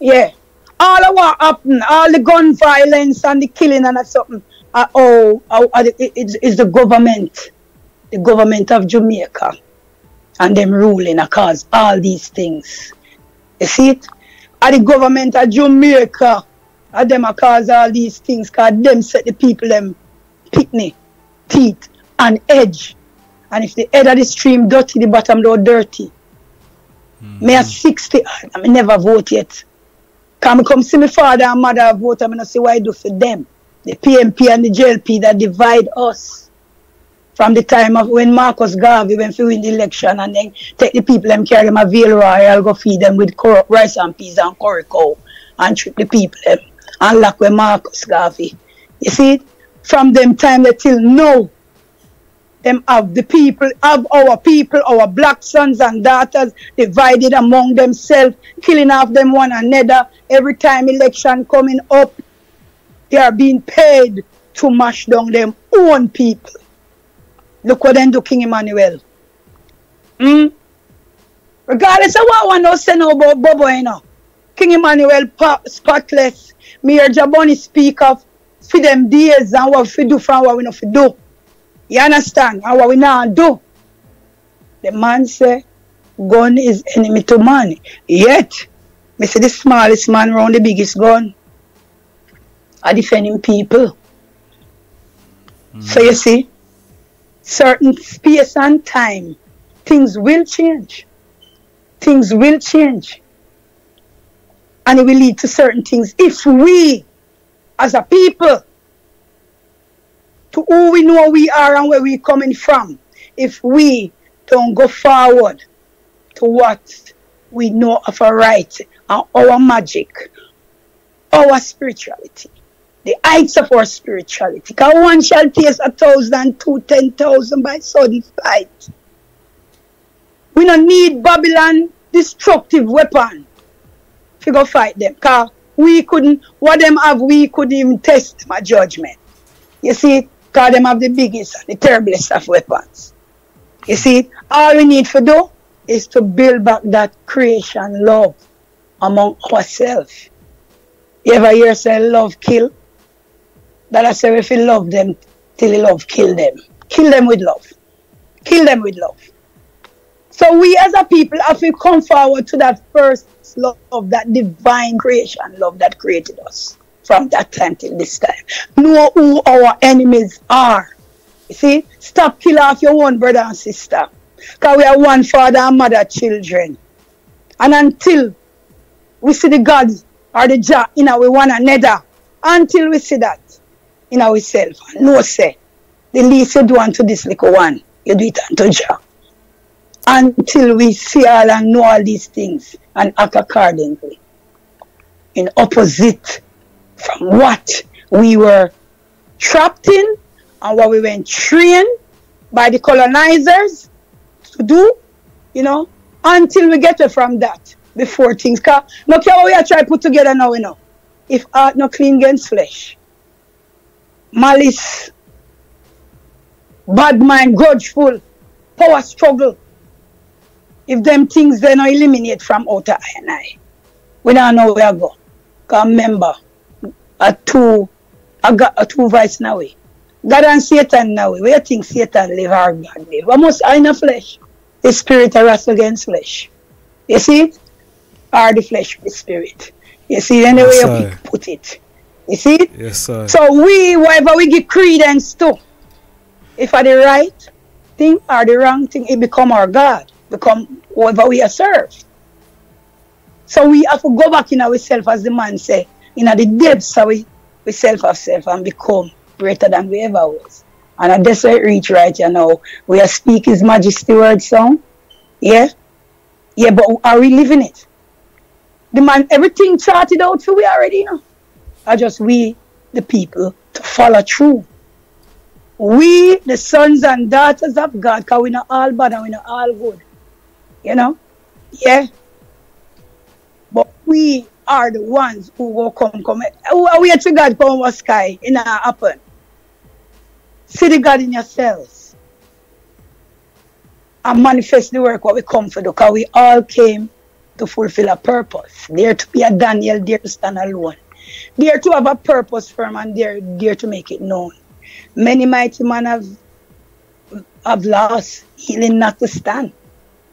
Yeah. All of what happened, all the gun violence and the killing and something, uh, oh, oh uh, it, it, it's the government, the government of Jamaica, and them ruling cause all these things. You see it? And the government of Jamaica, and them cause all these things, cause them set the people them picnic, teeth, and edge. And if the head of the stream dirty, the bottom low dirty. Mm. Me at 60, I never vote yet. Come come see my father and mother vote, I'm gonna see what I do for them the PNP and the JLP that divide us from the time of when Marcus Garvey went through in the election and then take the people and carry them a Vale Royal, go feed them with rice and peas and curry and treat the people them and lock with Marcus Garvey. You see, from them time till now, them have the people, of our people, our black sons and daughters divided among themselves, killing off them one another every time election coming up they are being paid to mash down them own people. Look what they do, King Emmanuel. Hmm? Regardless of what want to say now about Bobo, you know. King Emmanuel spotless. Mayor Jaboni speak of for them days and what we do from what we not do. You understand? And what we now do. The man say, gun is enemy to man. Yet, me say the smallest man around the biggest gun are defending people. Mm. So you see, certain space and time, things will change. Things will change. And it will lead to certain things if we, as a people, to who we know we are and where we're coming from, if we don't go forward to what we know of our right and our magic, our spirituality, the heights of our spirituality. Because one shall taste a thousand, two, ten thousand by sudden flight. We don't need Babylon destructive weapon to go fight them. Because we couldn't, what them have, we couldn't even test my judgment. You see, because them have the biggest and the terriblest of weapons. You see, all we need to do is to build back that creation love among ourselves. You ever hear say love kill? that I say if you love them till love, kill them. Kill them with love. Kill them with love. So we as a people have to come forward to that first love, that divine creation love that created us from that time till this time. Know who our enemies are. You see, stop killing off your own brother and sister. Because we are one father and mother children. And until we see the gods or the Jah in our one another, until we see that, in ourselves. No say. The least you do unto this little one, you do it unto Jah. until we see all and know all these things and act accordingly in opposite from what we were trapped in and what we were trained by the colonizers to do, you know, until we get it from that before things. Cause no care what we are trying to put together now, you know. If art no clean against flesh, malice, bad mind, grudgeful, power struggle, if them things they not eliminate from outer I and I, we don't know where I go. Cause remember, a two, got a two vice now. God and Satan now. Where think Satan live or God live? We must in the flesh. The spirit wrestle against flesh. You see it? Or the flesh with spirit. You see any yes, way you put it. You see it? Yes, sir. So we, whatever we give credence to, if are the right thing or the wrong thing, it become our God. Become whatever we are served. So we have to go back in ourselves, as the man say, in the depths of we, we self ourselves and become greater than we ever was. And that's where it reach right you know. We are speak his majesty word song. Yeah? Yeah, but are we living it? The man, everything charted out for we already, you know. Are just we, the people, to follow through. We, the sons and daughters of God, because we're not all bad and we're not all good. You know? Yeah. But we are the ones who will come, come. Who are we to God come over sky? It not happen. See the God in yourselves. And manifest the work what we come for because we all came to fulfill a purpose. There to be a Daniel, there to stand alone. There to have a purpose firm and there, there to make it known. Many mighty men have have lost, healing not to stand.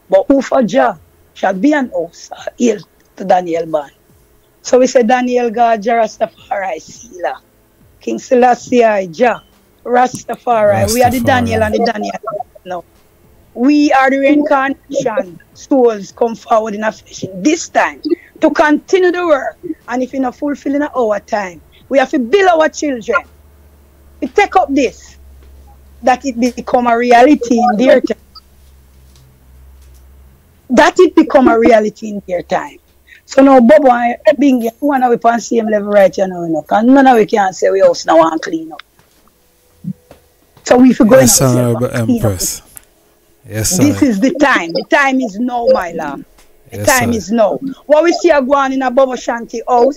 But who for Jah shall be an host, heal to Daniel Ban. So we say Daniel God, Rastafari, Sila. King Selassie, Jah, Rastafari. Rastafari. We are the Daniel and the Daniel. No. We are the reincarnation souls come forward in a flesh this time to continue the work. And if you're not fulfilling our time, we have to build our children. We take up this, that it become a reality in their time. That it become a reality in their time. So now Bobo and Binghi, one of we on same level right you know, because none of we can say we house now and clean up. So we for going yes, Honorable Empress. Yes, sir. This is the time. The time is now, my love. The yes, time sir. is now. What we see are going in a Bobo Shanti house,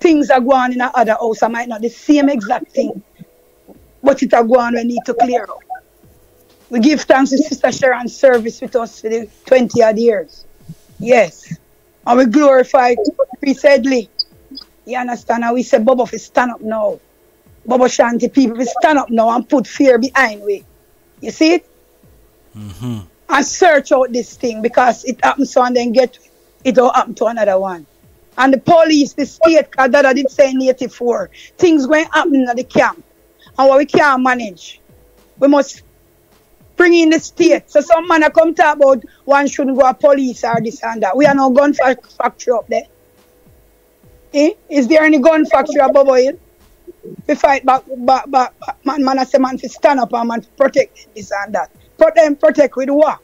things are going in a other house. I might not the same exact thing, but it are going we need to clear up. We give thanks to Sister Sharon's service with us for the 20 odd years. Yes. And we glorify Headley. You understand? And we say, Bobo, if stand up now. Bobo Shanti people, we stand up now and put fear behind we. You see it? Mm-hmm. And search out this thing because it happens so and then get it all happen to another one. And the police, the state, because that I did say in 84, things going happen in the camp. And what we can't manage. We must bring in the state. So some man come talk about one shouldn't go a police or this and that. We are no gun factory up there. Eh? Is there any gun factory above oil? We fight back, back, back, back. Man, man, I say man, to stand up and man, to protect this and that. Put them protect with what?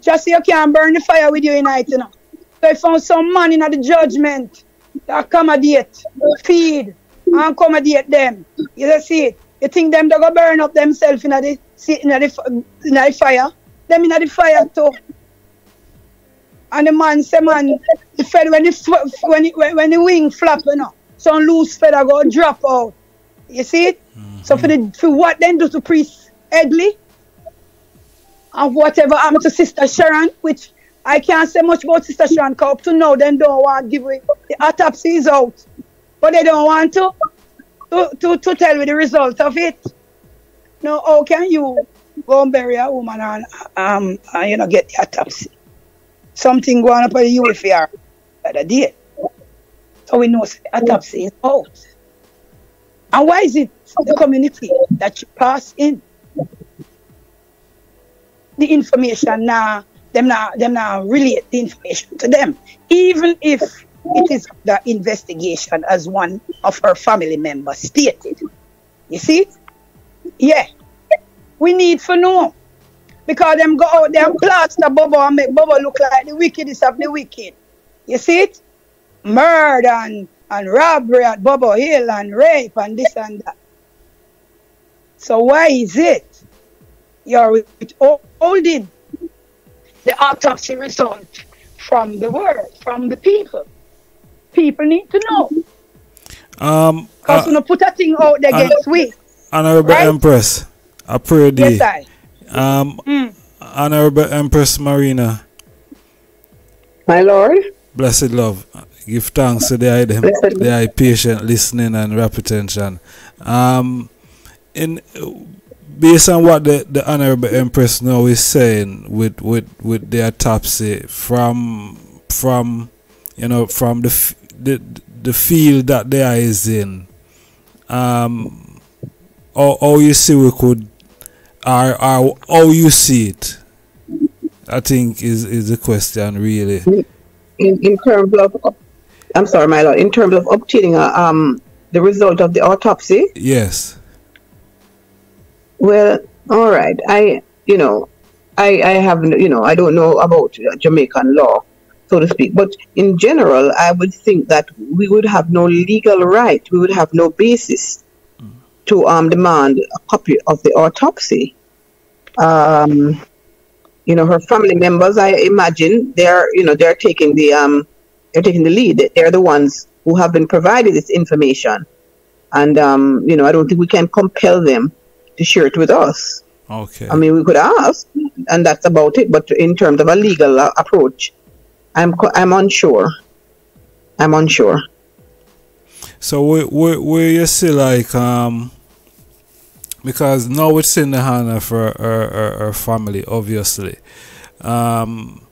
Just so you can burn the fire with you night, you know. So I found some man in the judgment to accommodate, feed, and accommodate them. You see it? You think them they go burn up themselves in the in the, in the fire? Them in the fire too. And the man say, man, the fed when the when the, when the wing flap, you know, some loose feather go drop out. You see it? Mm-hmm. So for the for what then do to priest Edley? and whatever happened to Sister Sharon, which I can't say much about Sister Sharon, because up to now, they don't want to give away the autopsy is out. But they don't want to, to, to, to tell me the result of it. Now, how can you go and bury a woman and, um, and you know, get the autopsy? Something going up at the UFR the other day. So we know the autopsy is out. And why is it the community that you pass in? the information now, them now, them now relate the information to them, even if it is the investigation as one of her family members stated. You see? Yeah. We need to know. Because them go out there and plaster Bobo and make Bobo look like the wickedest of the wicked. You see it? Murder and, and robbery at Bobo Hill and rape and this and that. So why is it you're withholding the autopsy result from the world, from the people? People need to know. Um, Because uh, we put a thing out there against we. Honorable right? Empress, I pray thee. Yes, I. Um, mm. Honorable Empress Marina. My Lord. Blessed love. Give thanks to the eye, them, the eye patient listening and rap attention. Um, in based on what the, the Honorable Empress now is saying with, with, with the autopsy from from you know from the the the field that they are is in, um, how, how you see we could, or, or how you see it, I think is is the question really. In, in terms of, I'm sorry, my lord. In terms of obtaining a, um the result of the autopsy. Yes. Well, all right. I, you know, I I have you know I don't know about Jamaican law, so to speak. But in general, I would think that we would have no legal right, we would have no basis to um, demand a copy of the autopsy. Um, you know, her family members, I imagine, they're you know they're taking the um, they're taking the lead. They're the ones who have been provided this information, and um, you know, I don't think we can compel them to share it with us. Okay. I mean, we could ask, and that's about it. But in terms of a legal uh, approach, I'm I'm unsure. I'm unsure. So where where, where you see like um because now it's in the hand of our, our, our family, obviously. Um,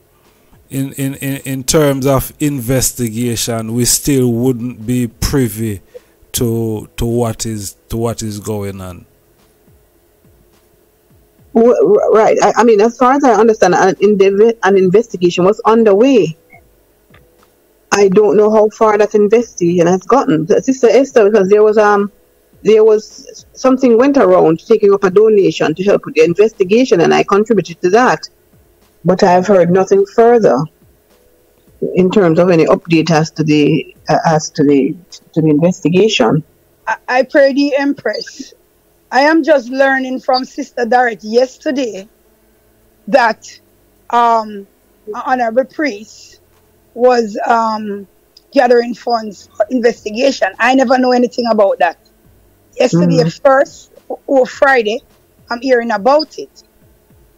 in, in, in, in terms of investigation, we still wouldn't be privy to to what is to what is going on. Right. I, I, mean, as far as I understand, an, an investigation was underway. I don't know how far that investigation has gotten, Sister Esther, because there was um there was something went around taking up a donation to help with the investigation, and I contributed to that. But I've heard nothing further in terms of any update as to the uh, as to the to the investigation. I, I pray the Empress I am just learning from Sister Dorothy yesterday that um, honorable priest was um, gathering funds for investigation. I never know anything about that. Yesterday, mm-hmm. first or Friday, I'm hearing about it.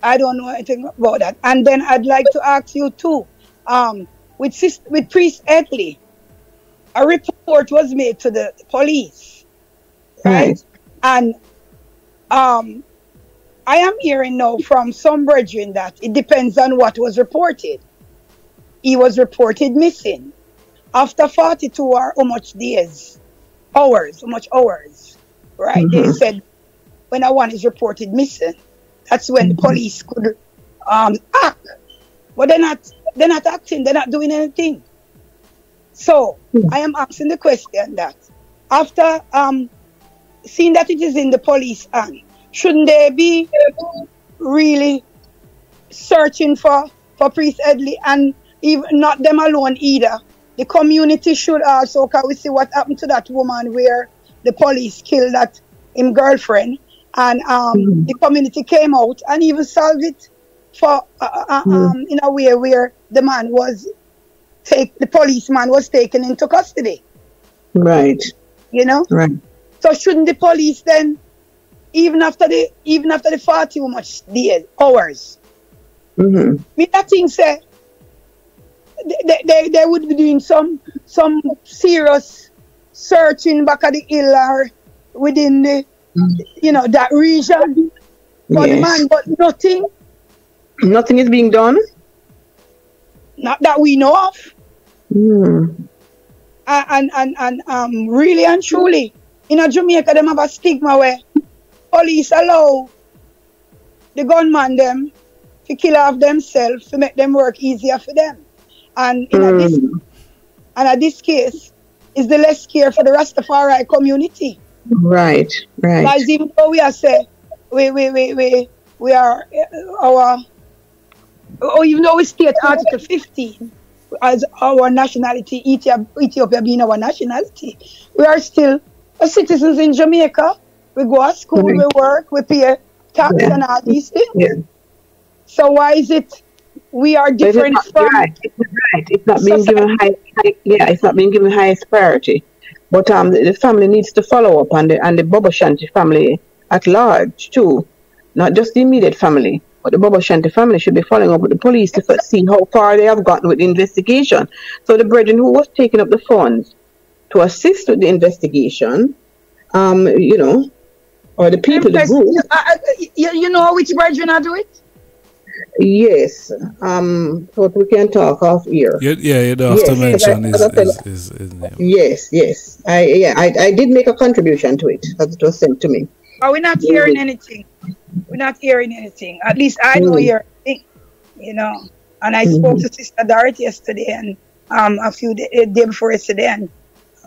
I don't know anything about that. And then I'd like to ask you too, um, with Sister, with Priest Edley, a report was made to the police, right? right. And um, I am hearing now from some brethren that it depends on what was reported. He was reported missing after 42 or how much days, hours, how much hours, right? Mm-hmm. They said when a one is reported missing, that's when mm-hmm. the police could um, act. But they're not, they're not acting, they're not doing anything. So mm-hmm. I am asking the question that after um, seeing that it is in the police hand, shouldn't they be really searching for for Priest Edley and even not them alone either? The community should also, can we see what happened to that woman where the police killed that him girlfriend, and um, mm-hmm. the community came out and even solved it for uh, uh, uh mm-hmm. um, in a way where the man was take the policeman was taken into custody. Right. You know. Right. So shouldn't the police then, even after the even after the forty much days hours, mm-hmm. me that thing say they, they, they would be doing some some serious searching back at the hill or within the you know that region. But yes. man, but nothing. Nothing is being done. Not that we know of. Mm. And, and and um really and truly, in a Jamaica, them have a stigma where police allow the gunman them to kill off themselves to make them work easier for them. And in mm. this and at this case, is the less care for the Rastafari community. Right, right. Because even though we are say we we we we we are our, oh, even though we state Article 15 as our nationality, Ethiopia, Ethiopia being our nationality, we are still citizens in Jamaica. We go to school, mm-hmm. we work, we pay tax yeah. and all these things. Yeah. So why is it we are different it's from? Right. It's right. It's not being given high, high, Yeah, it's not being given highest priority. But um, the, the, family needs to follow up, and the and the Bobo Shanti family at large too, not just the immediate family, but the Bobo Shanti family should be following up with the police to see how far they have gotten with the investigation. So the brethren who was taking up the funds to assist with the investigation, um, you know, or the people, the group. You, you know which brethren are doing it? Yes, um, but we can talk off here. Yeah, yeah, you don't have yes, to mention his, his, his, his, name. Yes, yes, I yeah, I, I did make a contribution to it as it was sent to me. Are we not hearing anything? We're not hearing anything. At least I don't mm. hear anything, you know. And I mm-hmm. spoke to Sister Dorothy yesterday and um a few day, a day before yesterday, and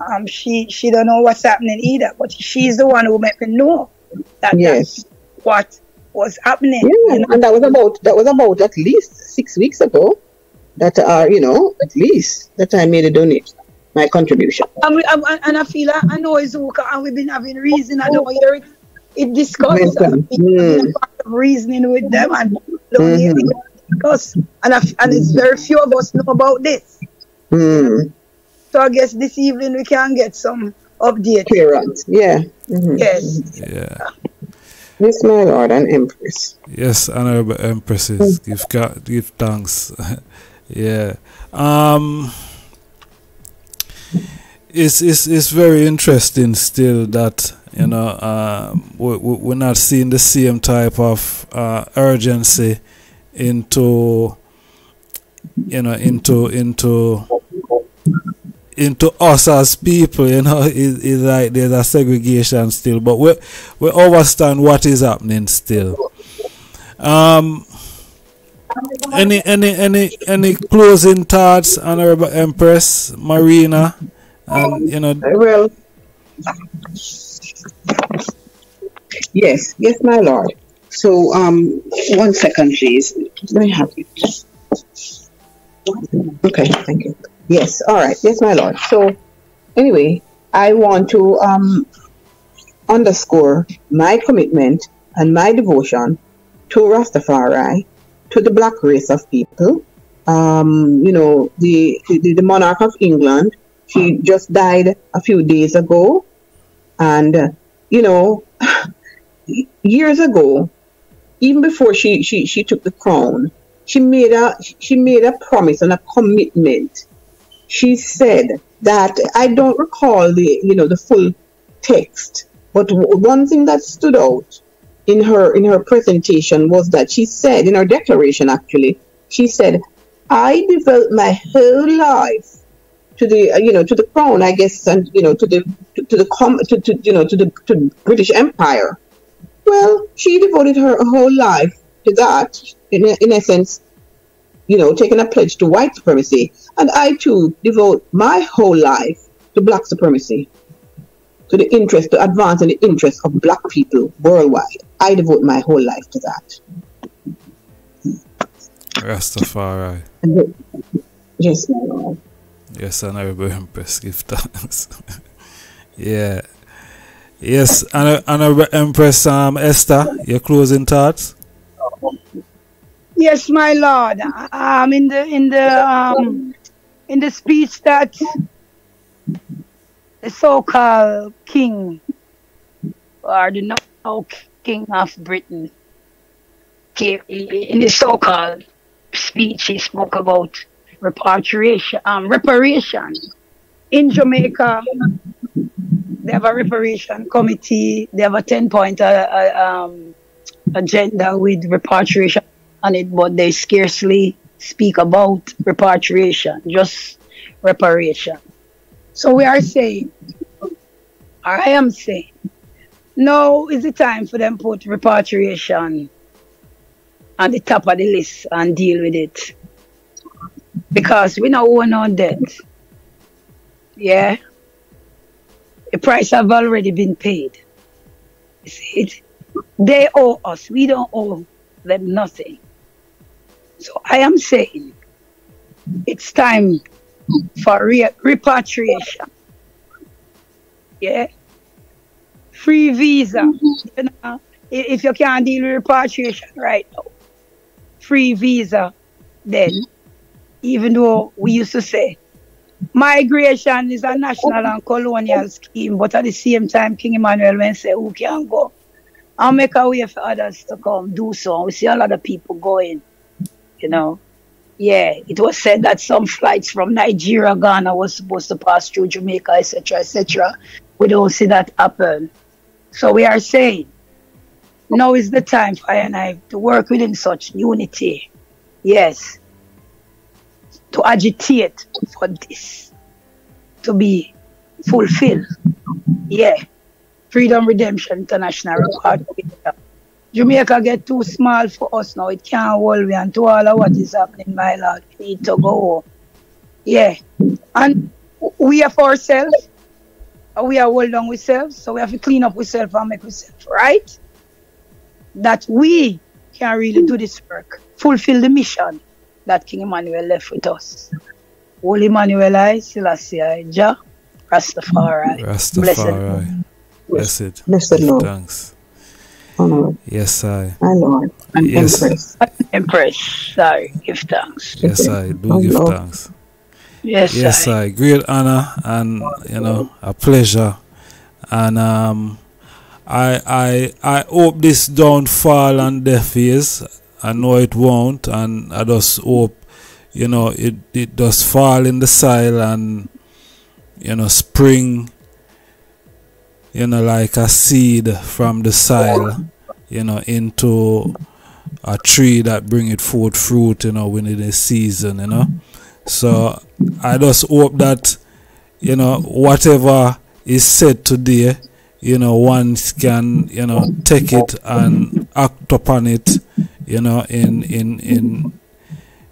um she she don't know what's happening either, but she's the one who made me know that yes. that's what was happening. Yeah, you know? and that was about that was about at least six weeks ago. That are you know at least that I made a donation, my contribution. And, we, and I feel I, I know it's okay, and we've been having reason. I don't hear it. It discusses mm. reasoning with them and mm-hmm. discuss, and I, and it's very few of us know about this. Mm. So I guess this evening we can get some update. Clearance. Yeah. Mm-hmm. Yes. Yeah. Yes, my Lord and Empress. Yes, Honorable Empresses, give give thanks. yeah. Um. It's, it's it's very interesting still that you know uh, we, we're not seeing the same type of uh, urgency into you know into into into us as people, you know, is is like there's a segregation still, but we we understand what is happening still. Um, any any any any closing thoughts, Honorable Empress Marina, and you know. Well, yes, yes, my lord. So, um, one second, please. Let me have it. Okay, thank you. Yes, all right. Yes, my lord. So, anyway, I want to um, underscore my commitment and my devotion to Rastafari, to the black race of people. Um, you know, the, the, the monarch of England, she just died a few days ago. And, uh, you know, years ago, even before she, she, she took the crown, she made a she made a promise and a commitment she said that I don't recall the you know the full text, but one thing that stood out in her in her presentation was that she said in her declaration actually she said I devote my whole life to the you know to the crown I guess and you know to the to, to the com to, to you know to the to British Empire. Well, she devoted her whole life to that in in essence you know, taking a pledge to white supremacy. And I too devote my whole life to black supremacy, to the interest, to advancing the interests of black people worldwide. I devote my whole life to that. Rastafari. Yes, my Lord. Yes, Honorable Empress, give thanks. yeah. Yes, Honorable Empress um, Esther, your closing thoughts? Yes, my lord. Um, in the in the um, in the speech that the so-called king or the now king of Britain in the so-called speech he spoke about repatriation um, reparation in Jamaica they have a reparation committee they have a 10 point uh, uh, um, agenda with repatriation on it, but they scarcely speak about repatriation, just reparation. So we are saying, or I am saying, now is the time for them put repatriation on the top of the list and deal with it. Because we know we're not dead. Yeah. The price have already been paid. You see it? They owe us. We don't owe them nothing. So I am saying it's time for re- repatriation. Yeah. Free visa. You know, if you can't deal with repatriation right now, free visa, then even though we used to say migration is a national and colonial scheme, but at the same time, King Emmanuel when say who can go and make a way for others to come do so. We see a lot of people going, you know. Yeah, it was said that some flights from Nigeria, Ghana was supposed to pass through Jamaica, etc., etc. We don't see that happen. So we are saying now is the time for I and I to work within such unity. Yes. To agitate for this to be fulfilled. Yeah. Freedom Redemption International report. Jamaica get too small for us now. It can't hold me and to all of what is happening, my lord. We need to go. Yeah. And we are for ourselves. We are hold on ourselves. So we have to clean up ourselves and make ourselves right. That we can really do this work. Fulfill the mission that King Emmanuel left with us. Holy Emmanuel I, Selassie I, Jah, Rastafari. Rastafari. Blessed. Blessed. Blessed Lord. Thanks. Honorable. Yes, I. My Lord. And Yes. Empress. Empress, sorry, give thanks. Yes, I do Oh, give Lord. thanks. Yes, Yes, I. I. Great honor and you know a pleasure, and um, I I I hope this don't fall on deaf ears. I know it won't, and I just hope you know it it does fall in the soil and you know spring. You know, like a seed from the soil, you know, into a tree that bring it forth fruit, you know, when it is season, you know. So I just hope that you know whatever is said today, you know, one can you know take it and act upon it, you know, in in in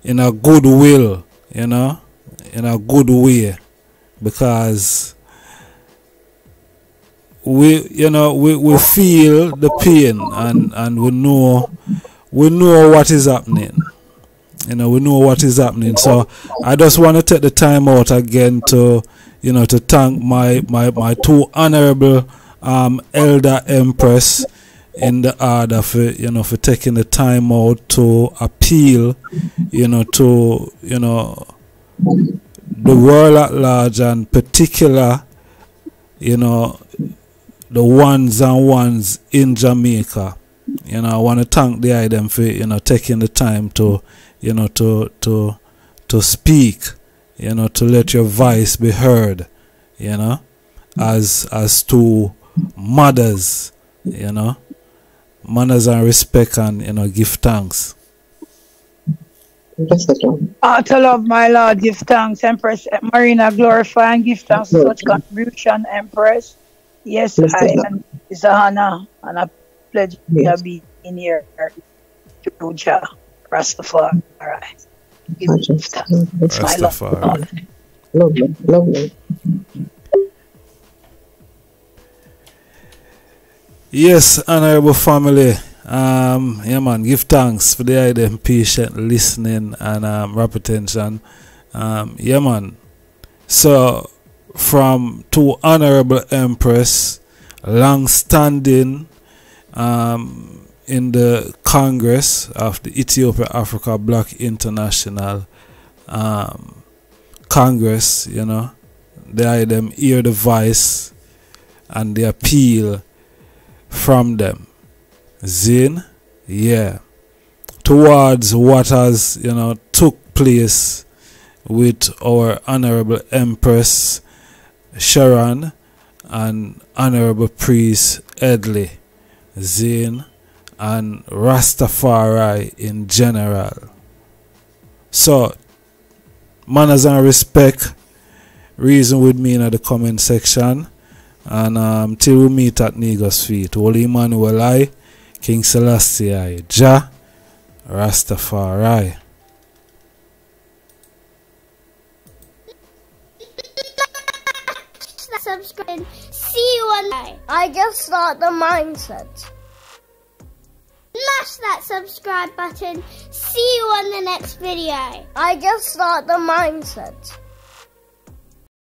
in a good will, you know, in a good way, because we you know we, we feel the pain and and we know we know what is happening. You know we know what is happening. So i just want to take the time out again to you know to thank my my my two honorable um elder empress in the order for you know for taking the time out to appeal you know to you know the world at large and particular you know the ones and ones in Jamaica. You know, I want to thank the item for you know taking the time to you know to to to speak. You know, to let your voice be heard. You know, as as to mothers. You know, manners and respect and you know give thanks. Blessed Lord. Out of love, my Lord, give thanks, Empress Marina, glorify and give thanks for such contribution, Empress. Yes, Blessed I Lord. and it's an honor and a pleasure Yes. to be in here. Jah, Rastafari. All right. Give Gotcha. It's my love. Rastafari. Lovely. Lovely. Yes, honorable family. Um, yeah, man, give thanks for the item, patient listening and um, rapid attention. Um, yeah, man. So, from two honorable empress, long standing um, in the Congress of the Ethiopia Africa Black International um, Congress, you know, the item hear the voice and the appeal from them. Zin, yeah, towards what has you know took place with our honorable Empress Sharon and honorable priest Edley, Zin, and Rastafari in general. So, manners and respect, reason with me in the comment section. And um, till we meet at Negus feet, Holy Emmanuel I, King I, Jah, Rastafari. Subscribe. See you on Ijah Star the mindset. smash that subscribe button. See you on the next video. Ijah Star the mindset.